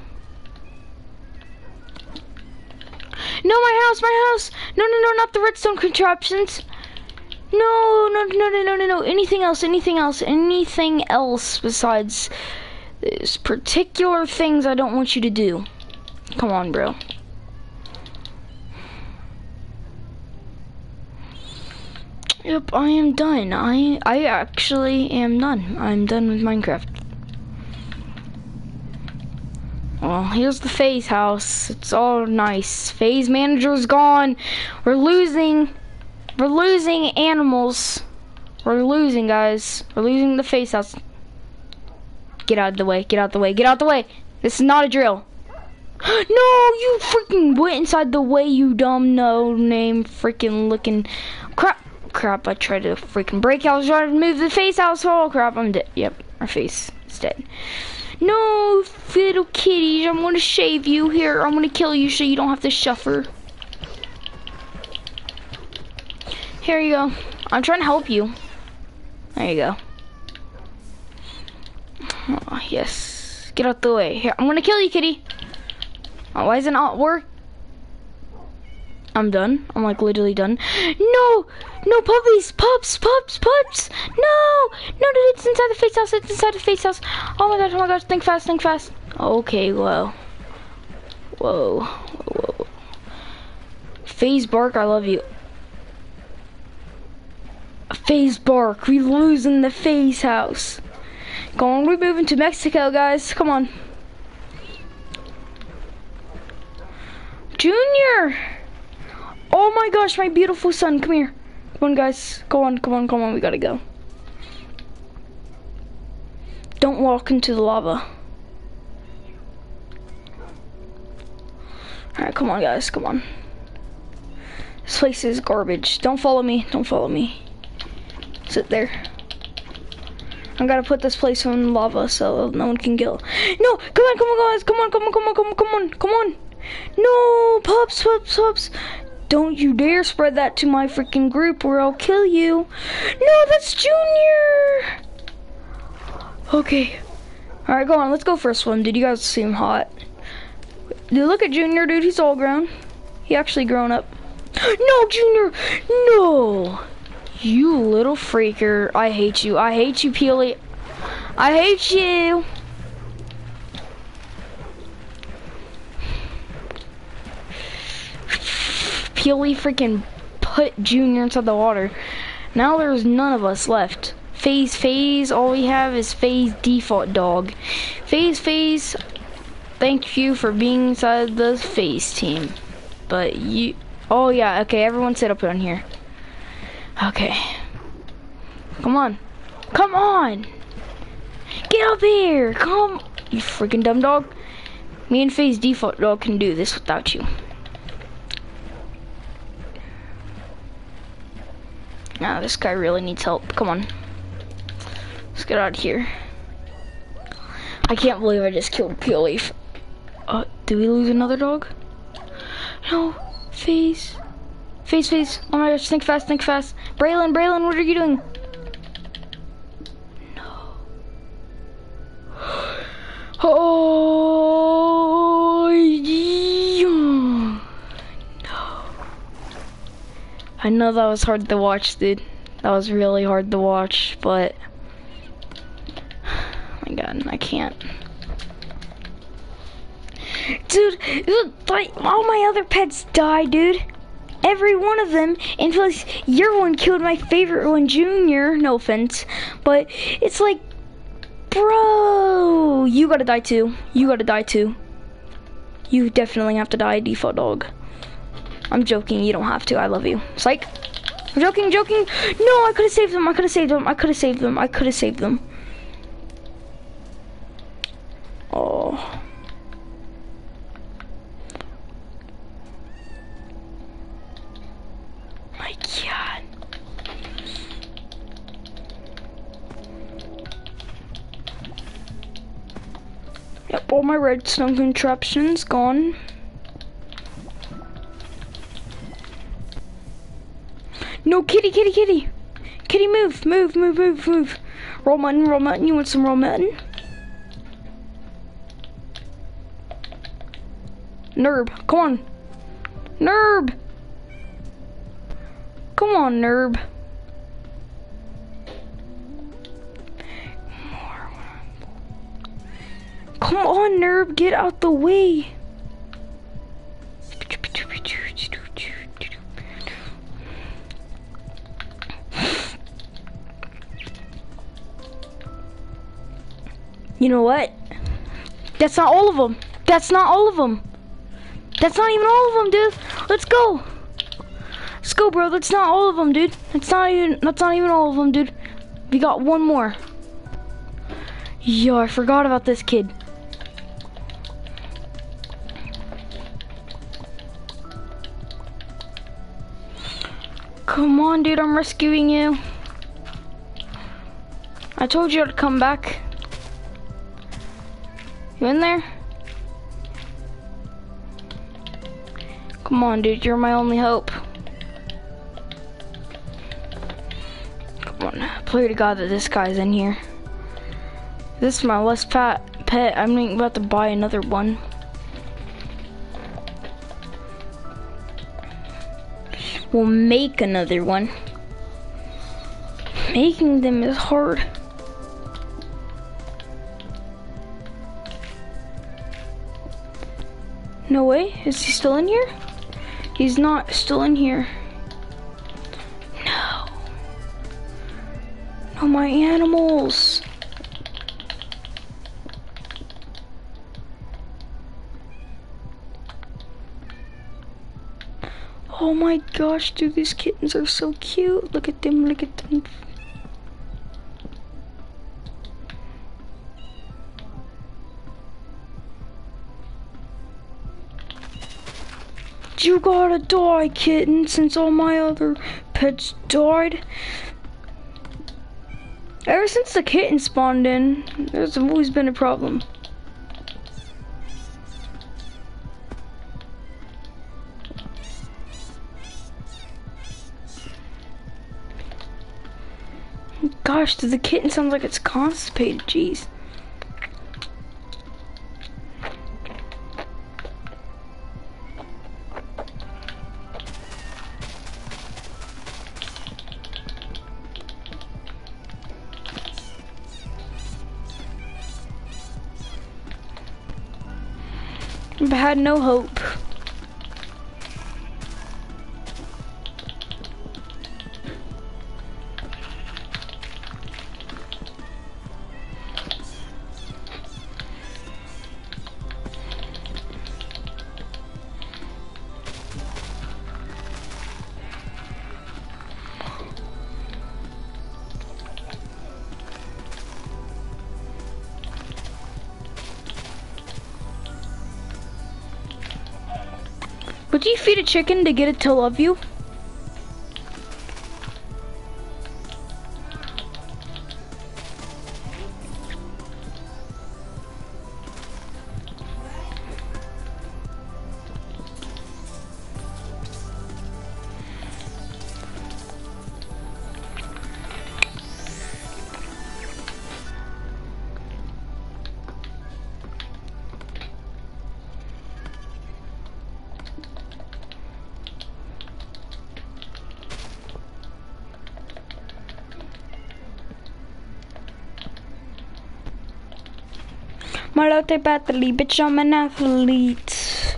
No, my house, my house! No, no, no, not the redstone contraptions! No, no, no, no, no, no, no, anything else, anything else, anything else besides There's particular things I don't want you to do. Come on, bro. Yep, I am done. I I actually am done. I'm done with Minecraft. Well, here's the FaZe house. It's all nice. FaZe manager's gone. We're losing. We're losing animals. We're losing, guys. We're losing the FaZe house. Get out of the way. Get out of the way. Get out of the way. This is not a drill. no, you freaking went inside the way, you dumb no name freaking looking crap. Crap, I tried to freaking break. I was trying to move the face out. Oh crap, I'm dead. Yep, our face is dead. No, little kitties, I'm gonna shave you. Here, I'm gonna kill you so you don't have to suffer. Here you go. I'm trying to help you. There you go. Oh, yes. Get out the way. Here, I'm gonna kill you, kitty. Oh, why is it not work? I'm done. I'm like literally done. No! No puppies! Pups! Pups! Pups! No! No, no, it's inside the FaZe house. It's inside the FaZe house. Oh my gosh, oh my gosh. Think fast, think fast. Okay, whoa. Whoa. Whoa. FaZe Bark, I love you. FaZe Bark, we losing the FaZe house. Go on, we're moving to Mexico, guys. Come on. Junior! Oh my gosh, my beautiful son, come here. Come on, guys. Go on, come on, come on, we gotta go. Don't walk into the lava. Alright, come on, guys, come on. This place is garbage. Don't follow me, don't follow me. Sit there. I gotta put this place on lava so no one can kill. No, come on, come on, guys, come on, come on, come on, come on, come on, come on. No, pups, pups, pups. Don't you dare spread that to my freaking group or I'll kill you. No, that's Junior. Okay. Alright, go on. Let's go for a swim. Dude, you guys seem hot. Dude, look at Junior, dude. He's all grown. He actually grown up. No, Junior! No! You little freaker. I hate you. I hate you, Peely. I hate you. Peely freaking put Junior inside the water. Now there's none of us left. Phase, phase, all we have is FaZe default dog. Phase, phase, thank you for being inside the FaZe team. But you, oh yeah, okay, everyone sit up on here. Okay. Come on. Come on! Get up here! Come! You freaking dumb dog. Me and FaZe Default Dog can do this without you. Now this guy really needs help. Come on. Let's get out of here. I can't believe I just killed Peel Leaf. Uh, did we lose another dog? No. Phase. Phase, face. Oh my gosh, think fast, think fast. Braylon, Braylon, what are you doing? No. Oh, yeah. No. I know that was hard to watch, dude. That was really hard to watch, but... Oh my god, I can't. Dude, all my other pets died, dude every one of them. And plus, your one killed my favorite one, Junior. No offense, but it's like, bro, you gotta die too. You gotta die too. You definitely have to die, default dog. I'm joking. You don't have to. I love you. Psych. I'm joking, joking. No, I could have saved them. I could have saved them. I could have saved them. I could have saved them. Oh. God. Yep, all my redstone contraptions gone. No, kitty, kitty, kitty. Kitty, move, move, move, move, move. Roll mutton, roll mutton. You want some roll mutton? Nerb, come on. Nerb! Come on, Nerb. Come on, Nerb, get out the way. You know what? That's not all of them. That's not all of them. That's not even all of them, dude. Let's go. Let's go, bro. That's not all of them, dude. That's not even. That's not even all of them, dude. We got one more. Yo, I forgot about this kid. Come on, dude. I'm rescuing you. I told you to come back. You in there? Come on, dude. You're my only hope. Come on. Pray to God that this guy's in here. This is my last pet. Pet. I'm about to buy another one. We'll make another one. Making them is hard. No way. Is he still in here? He's not still in here. No, my animals. Oh my gosh, dude, these kittens are so cute. Look at them, look at them. You gotta die, kitten, since all my other pets died. Ever since the kitten spawned in, there's always been a problem. Gosh, does the kitten sound like it's constipated? Jeez. Had no hope. Would you feed a chicken to get it to love you? My lotte bitch, I'm an athlete.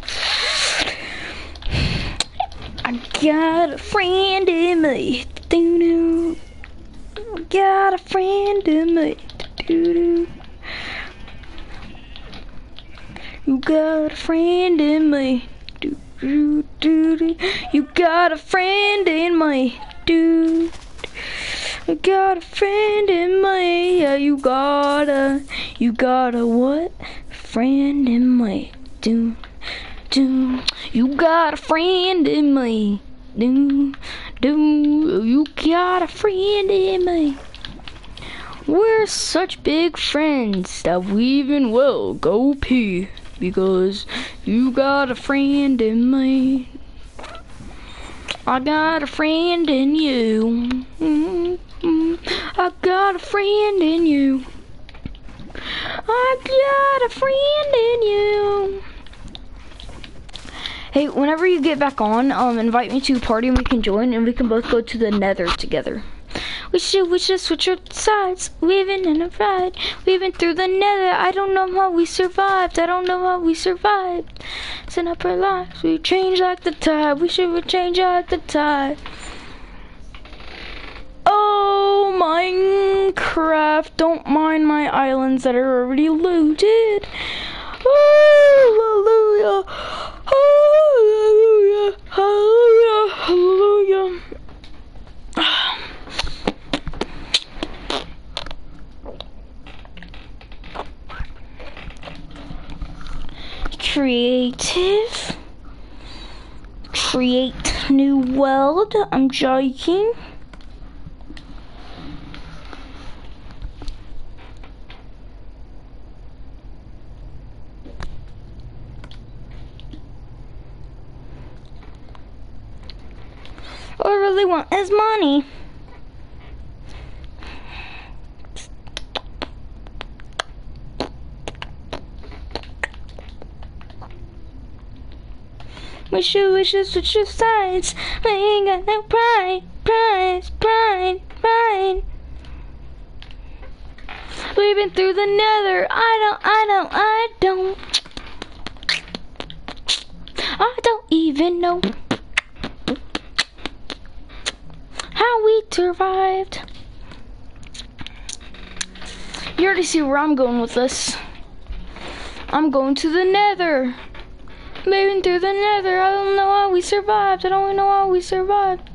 I got a friend in me. Doo -doo. Got a friend in me. Doo -doo. You got a friend in me. Doo -doo -doo -doo. You got a friend in me. Doo. I got a friend in me. Yeah, you got a, you got a what? Friend in me. Do, do. You got a friend in me. Do, do. You got a friend in me. We're such big friends that we even will go pee because you got a friend in me. I got a friend in you. Mm -hmm. I got a friend in you. I got a friend in you. Hey, whenever you get back on, um, invite me to a party and we can join and we can both go to the nether together. We should, we should switch our sides. Weaving in a ride, weaving through the nether. I don't know how we survived. I don't know how we survived. Set up our lives. We change like the tide. We should change like the tide. Oh, Minecraft, don't mind my islands that are already looted. Hallelujah, hallelujah, hallelujah, hallelujah. Creative. Create new world. I'm joking. All I really want is money. Should, we should switch your sides. We ain't got no pride, pride, pride, pride. We've been through the nether. I don't, I don't, I don't. I don't even know how we survived. You already see where I'm going with this. I'm going to the nether. Moving through the nether. I don't know how we survived. I don't know how we survived.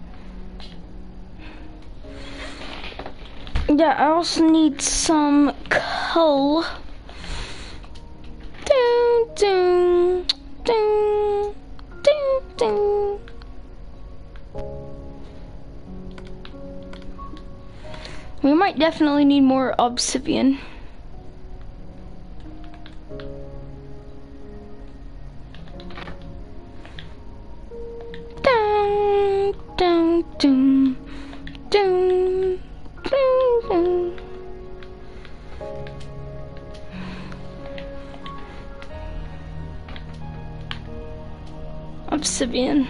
Yeah, I also need some coal. Dun, dun, dun, dun, dun. We might definitely need more obsidian. Obsidian.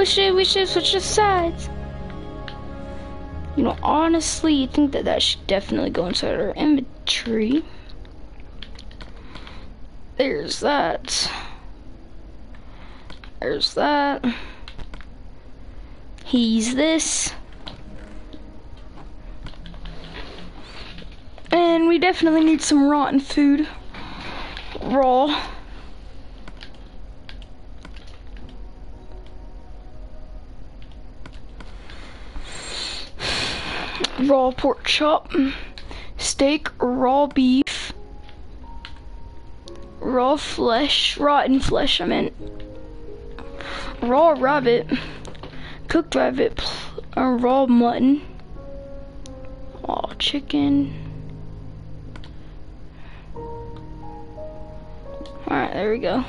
We should, we should switch the sides. You know, honestly, you think that that should definitely go inside our inventory. There's that. There's that. He's this. And we definitely need some rotten food. Raw. Raw pork chop, steak, raw beef, raw flesh, rotten flesh, I meant, raw rabbit, cooked rabbit, uh, raw mutton, raw chicken. Alright, there we go.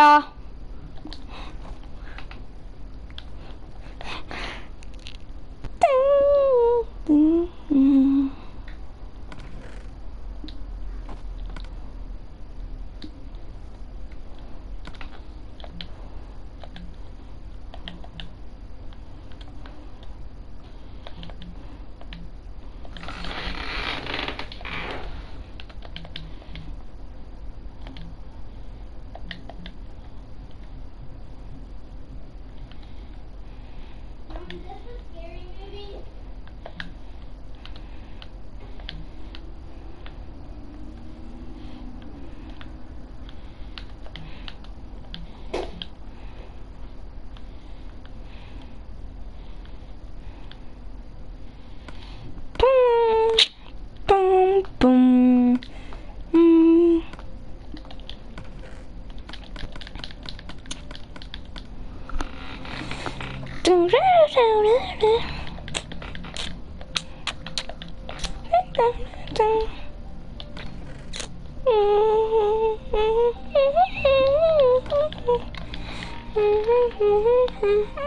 Yeah. Mm-hmm.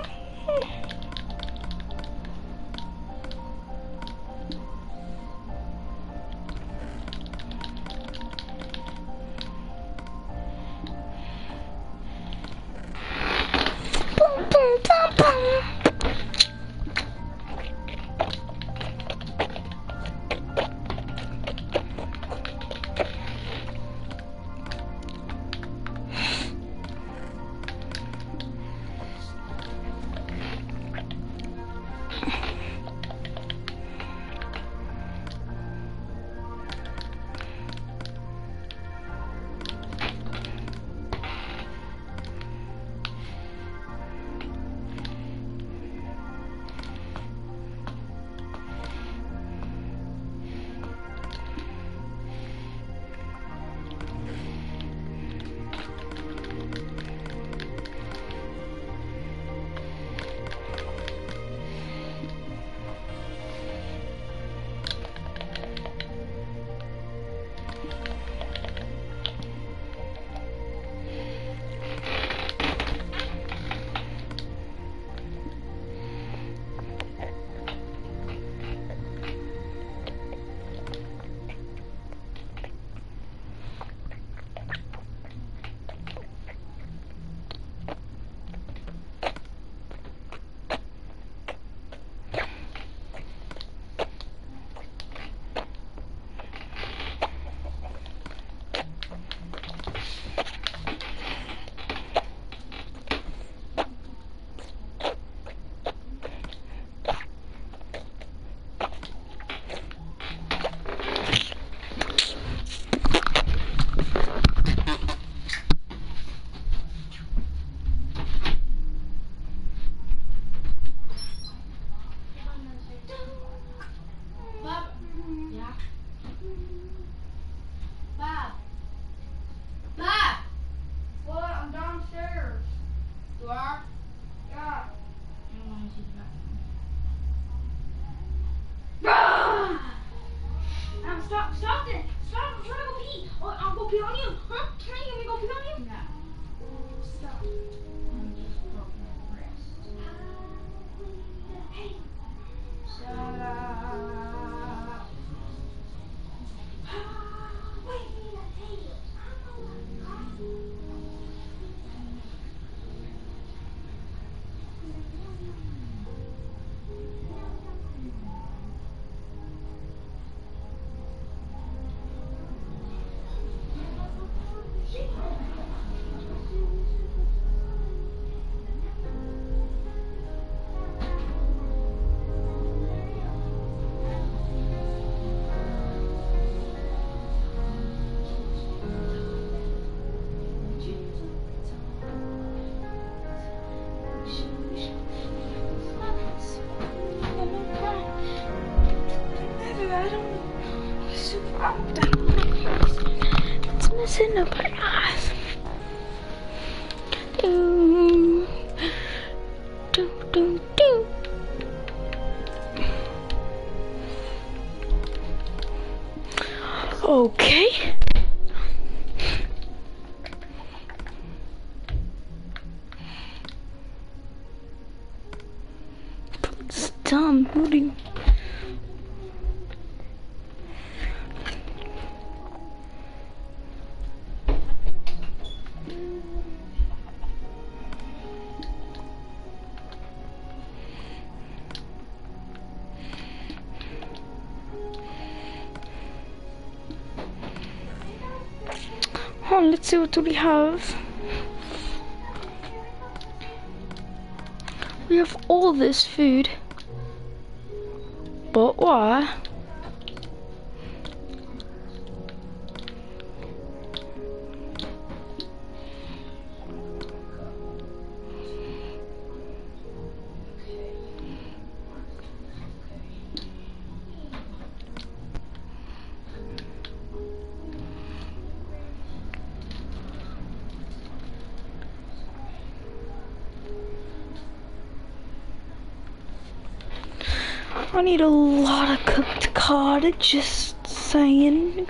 on, let's see what do we have. We have all this food. But why? I need a lot of cooked cod, just saying.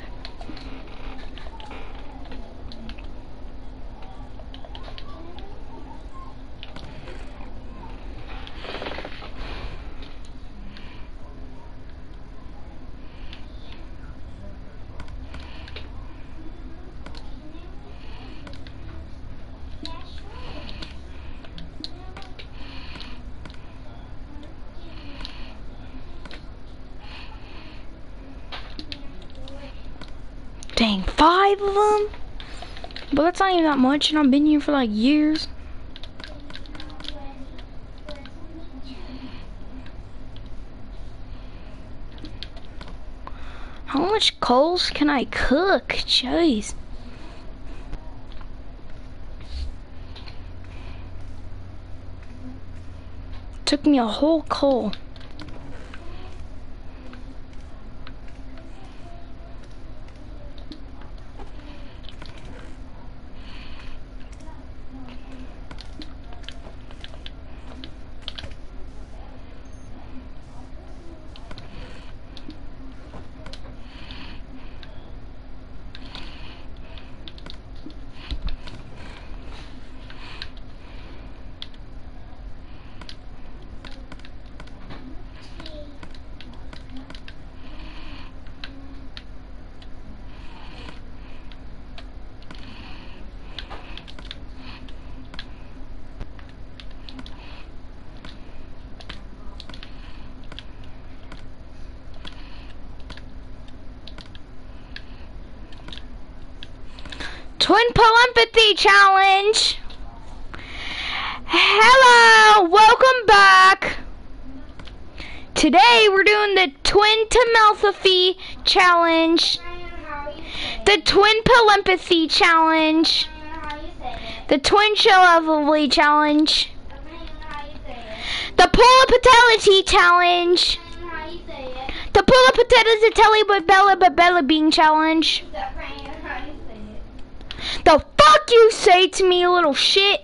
Five of them? But that's not even that much, and I've been here for like years. How much coals can I cook? Jeez. Took me a whole coal. Twin Empathy Challenge. Hello, welcome back. Today we're doing the Twin Telepathy Challenge, the Twin Telepathy Challenge, the Twin Telepathy Challenge, the Polar Challenge, the Polar Patelity Telly but Bella but Bella Bean Challenge. The fuck you say to me, little shit?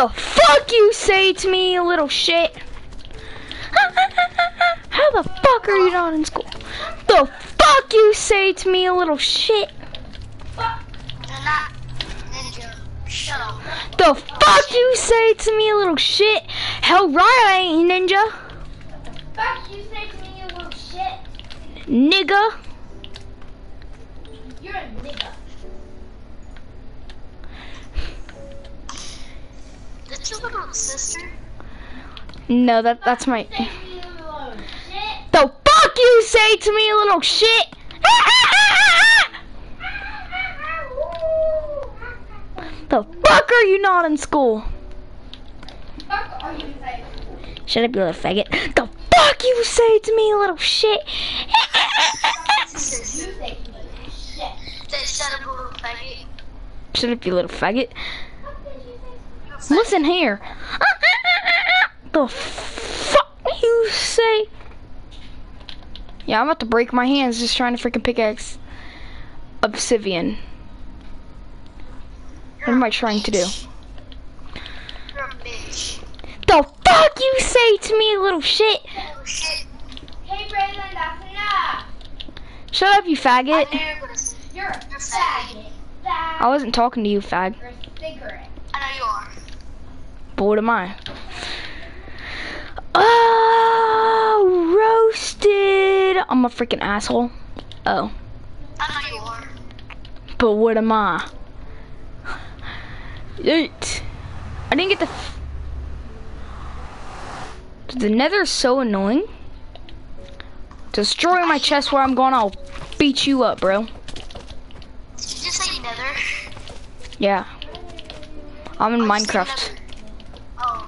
The fuck you say to me, you little shit? How the fuck are you not in school? The fuck you say to me, you little shit? You're not ninja. Shut up. The fuck you say to me, you little shit? Hell right, I ain't ninja. Fuck you say to me, you little shit. Nigga. That's your little sister. No, that that's my. Say to me, you little shit. The fuck you say to me, little shit? The fuck are you not in school? Fuck are you saying? Shut up, you little faggot. The fuck you say to me, little shit? You say to me, shit. Say shut up, little faggot. Shut up, you little faggot. What did you say? You say- Listen here. The fuck you say? Yeah, I'm about to break my hands just trying to freaking pickaxe Obsidian. What am I trying to do? You're a bitch. The fuck you say to me, little shit? Oh shit. Hey, Braylon, that's enough. Shut up, you faggot. you were gonna say- You're a faggot. I wasn't talking to you, fag. You're a cigarette. I know you are. But what am I? Oh, roasted. I'm a freaking asshole. Oh, I know you are. but what am I? Yeet. I didn't get the. F- the nether is so annoying. Destroy my chest where I'm going, I'll beat you up, bro. Did you just say nether? Yeah. I'm in Minecraft. nether. Oh.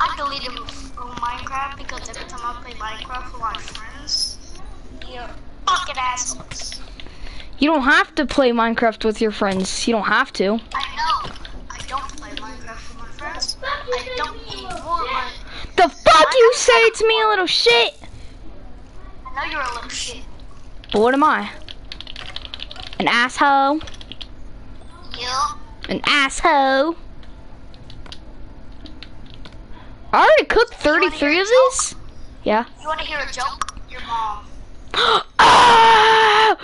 I deleted from Minecraft because every time I play Minecraft with my friends, you're fucking assholes. You don't have to play Minecraft with your friends. You don't have to. I know. I don't play Minecraft with my friends. I don't anymore, but The fuck you say to me, little shit? I know you're a little shit. But what am I? An asshole. Yeah. An asshole. I already cooked 33 of these. Yeah. You want to hear a joke? Your mom. ah!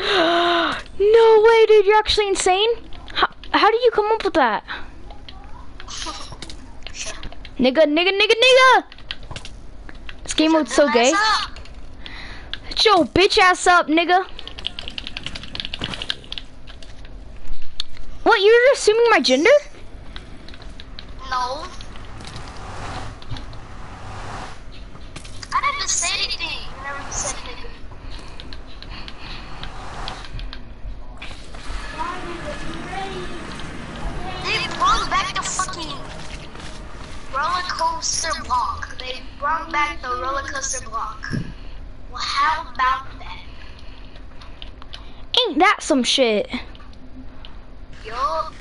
No way, dude. You're actually insane. How, how did you come up with that? Nigga, nigga, nigga, nigga! This game mode's so gay. Up. Your bitch ass up, nigga. What, you're assuming my gender? No. I didn't say anything. You never said anything. They brought back the fucking roller coaster block. They brought back the roller coaster block. Well, how about that? Ain't that some shit? Yup.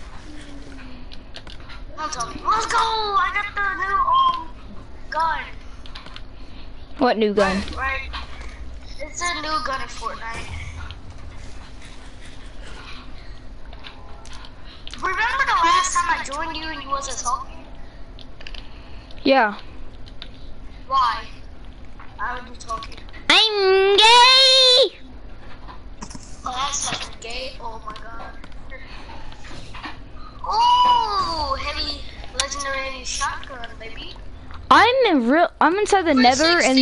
Let's go! I got the new um gun. What new gun? Right. It's a new gun in Fortnite. Remember the last time I joined you and you wasn't talking? Yeah. Why? I would be talking. I'm gay! Oh, that's fucking gay. Oh my god. Oh, heavy legendary shotgun, baby. I'm in real. I'm inside the Nether, and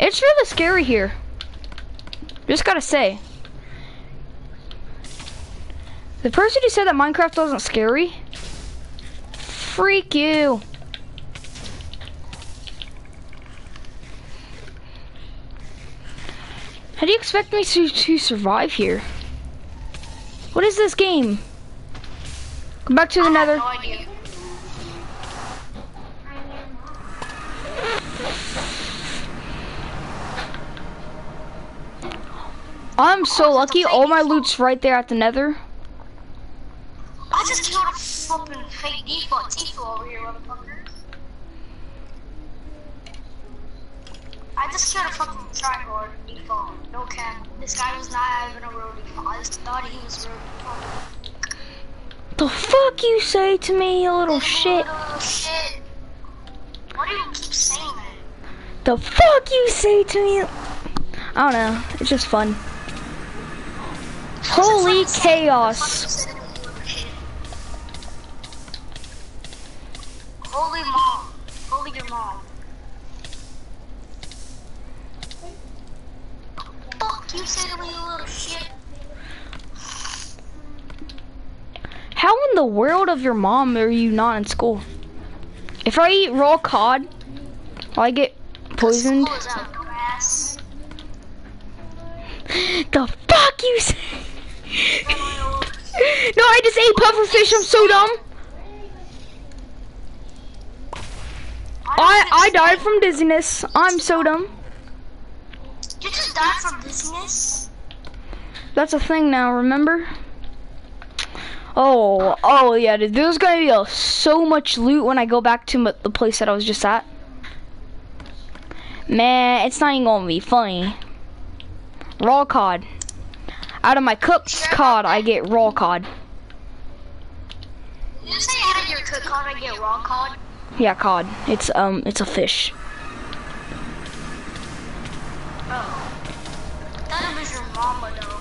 it's really scary here. Just gotta say, the person who said that Minecraft wasn't scary, freak you. How do you expect me to, to survive here? What is this game? Come back to the I Nether. I'm so lucky. All my loot's right there at the Nether. I just killed a flipping fake default Tifu over here, motherfuckers. I just killed a fucking tripod default. No cap. This guy was not even a real default. I just thought he was a real default. The fuck you say to me, you little shit? Little shit. Why do you keep saying that? The fuck you say to me? I don't know. It's just fun. Holy chaos. Holy mom. Holy your mom. Fuck you me, you little shit. How in the world of your mom are you not in school? If I eat raw cod, will I get poisoned? School is out, dumbass. The fuck you say? No, I just ate pufferfish. I'm so dumb. I I died from dizziness. I'm so dumb. You just died from dizziness? That's a thing now, remember? Oh, oh yeah, dude, there's gonna be a, so much loot when I go back to m- the place that I was just at. Man, it's not even gonna be funny. Raw cod. Out of my cooked cod, I get raw cod. Did you say out of your cook cod and get raw cod? Yeah, cod. It's um, it's a fish. Oh. That was your mama though.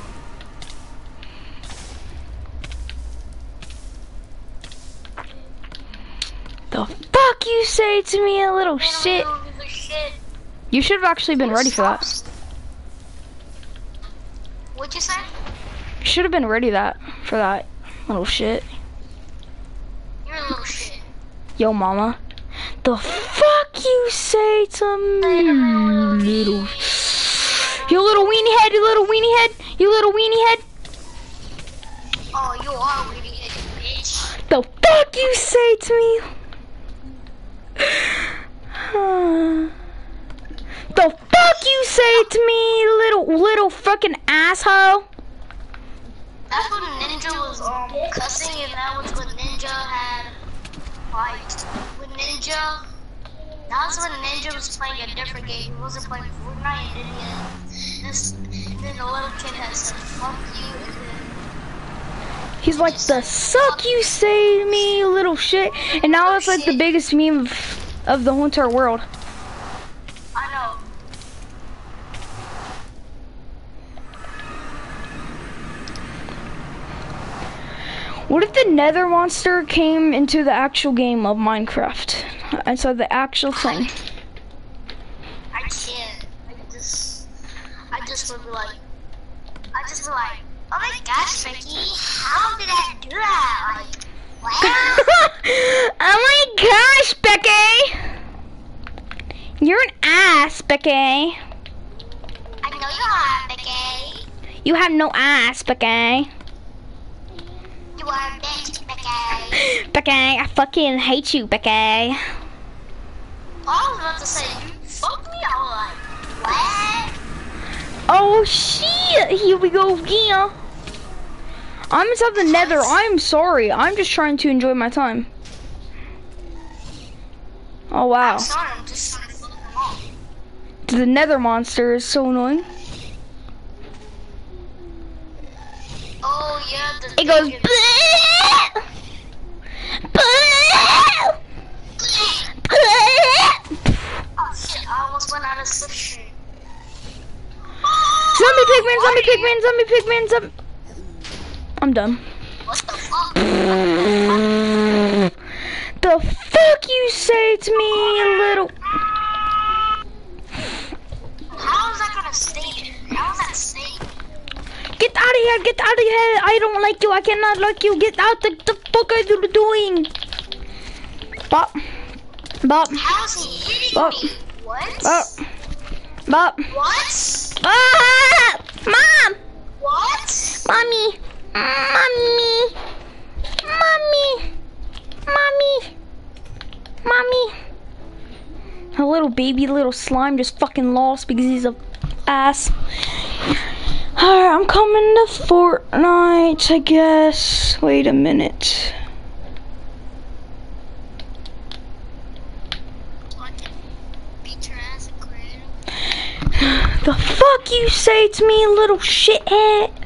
The fuck you say to me, a little shit? Little piece of shit. You should have actually been ready for that. What'd you say? Should have been ready that for that little shit. Little shit. Yo, mama. The fuck you say to me, little. You little weenie head, you little weenie head, you little weenie head. Oh, you are a weenie headed bitch. The fuck you say to me? the fuck you say to me, little little fucking asshole? That's when Ninja was um cussing, and that was when Ninja had like when Ninja. That was when Ninja was playing a different game. He wasn't playing Fortnite, and then he this. Then the little kid had said "fuck you," and then He's like the suck you say me, little shit. And now it's like the biggest meme of, of the whole entire world. I know. What if the nether monster came into the actual game of Minecraft? And so the actual thing. I can't. I just, I just would be like, I just would be like, oh my gosh, Ricky, how did I do that? Like, what? oh my gosh, Becky! You're an ass, Becky. I know you are, Becky. You have no ass, Becky. You are a bitch, Becky. Becky, I fucking hate you, Becky. I was about to say, you fuck me. I was like, what? Oh shit! Here we go again. I'm inside the nether. I'm sorry. I'm just trying to enjoy my time. Oh wow. Sorry, I'm just trying to fuck them off. The nether monster is so annoying. Yeah, It goes! Oh I. Zombie pigman, zombie pigman, zombie pigman, zombie. I'm done. What the fuck? The fuck you say to me, little. How is that gonna stay? How is that stay? Get out of here, get out of here. I don't like you, I cannot like you. Get out, the, the fuck are you doing? Bop. Bop. How is he hitting me? What? Bop. Bop. What? Ah! Mom! What? Mommy! Mommy! Mommy! Mommy! Mommy! A little baby, little slime just fucking lost because he's a ass. Alright, I'm coming to Fortnite, I guess. Wait a minute. The fuck you say to me, little shithead?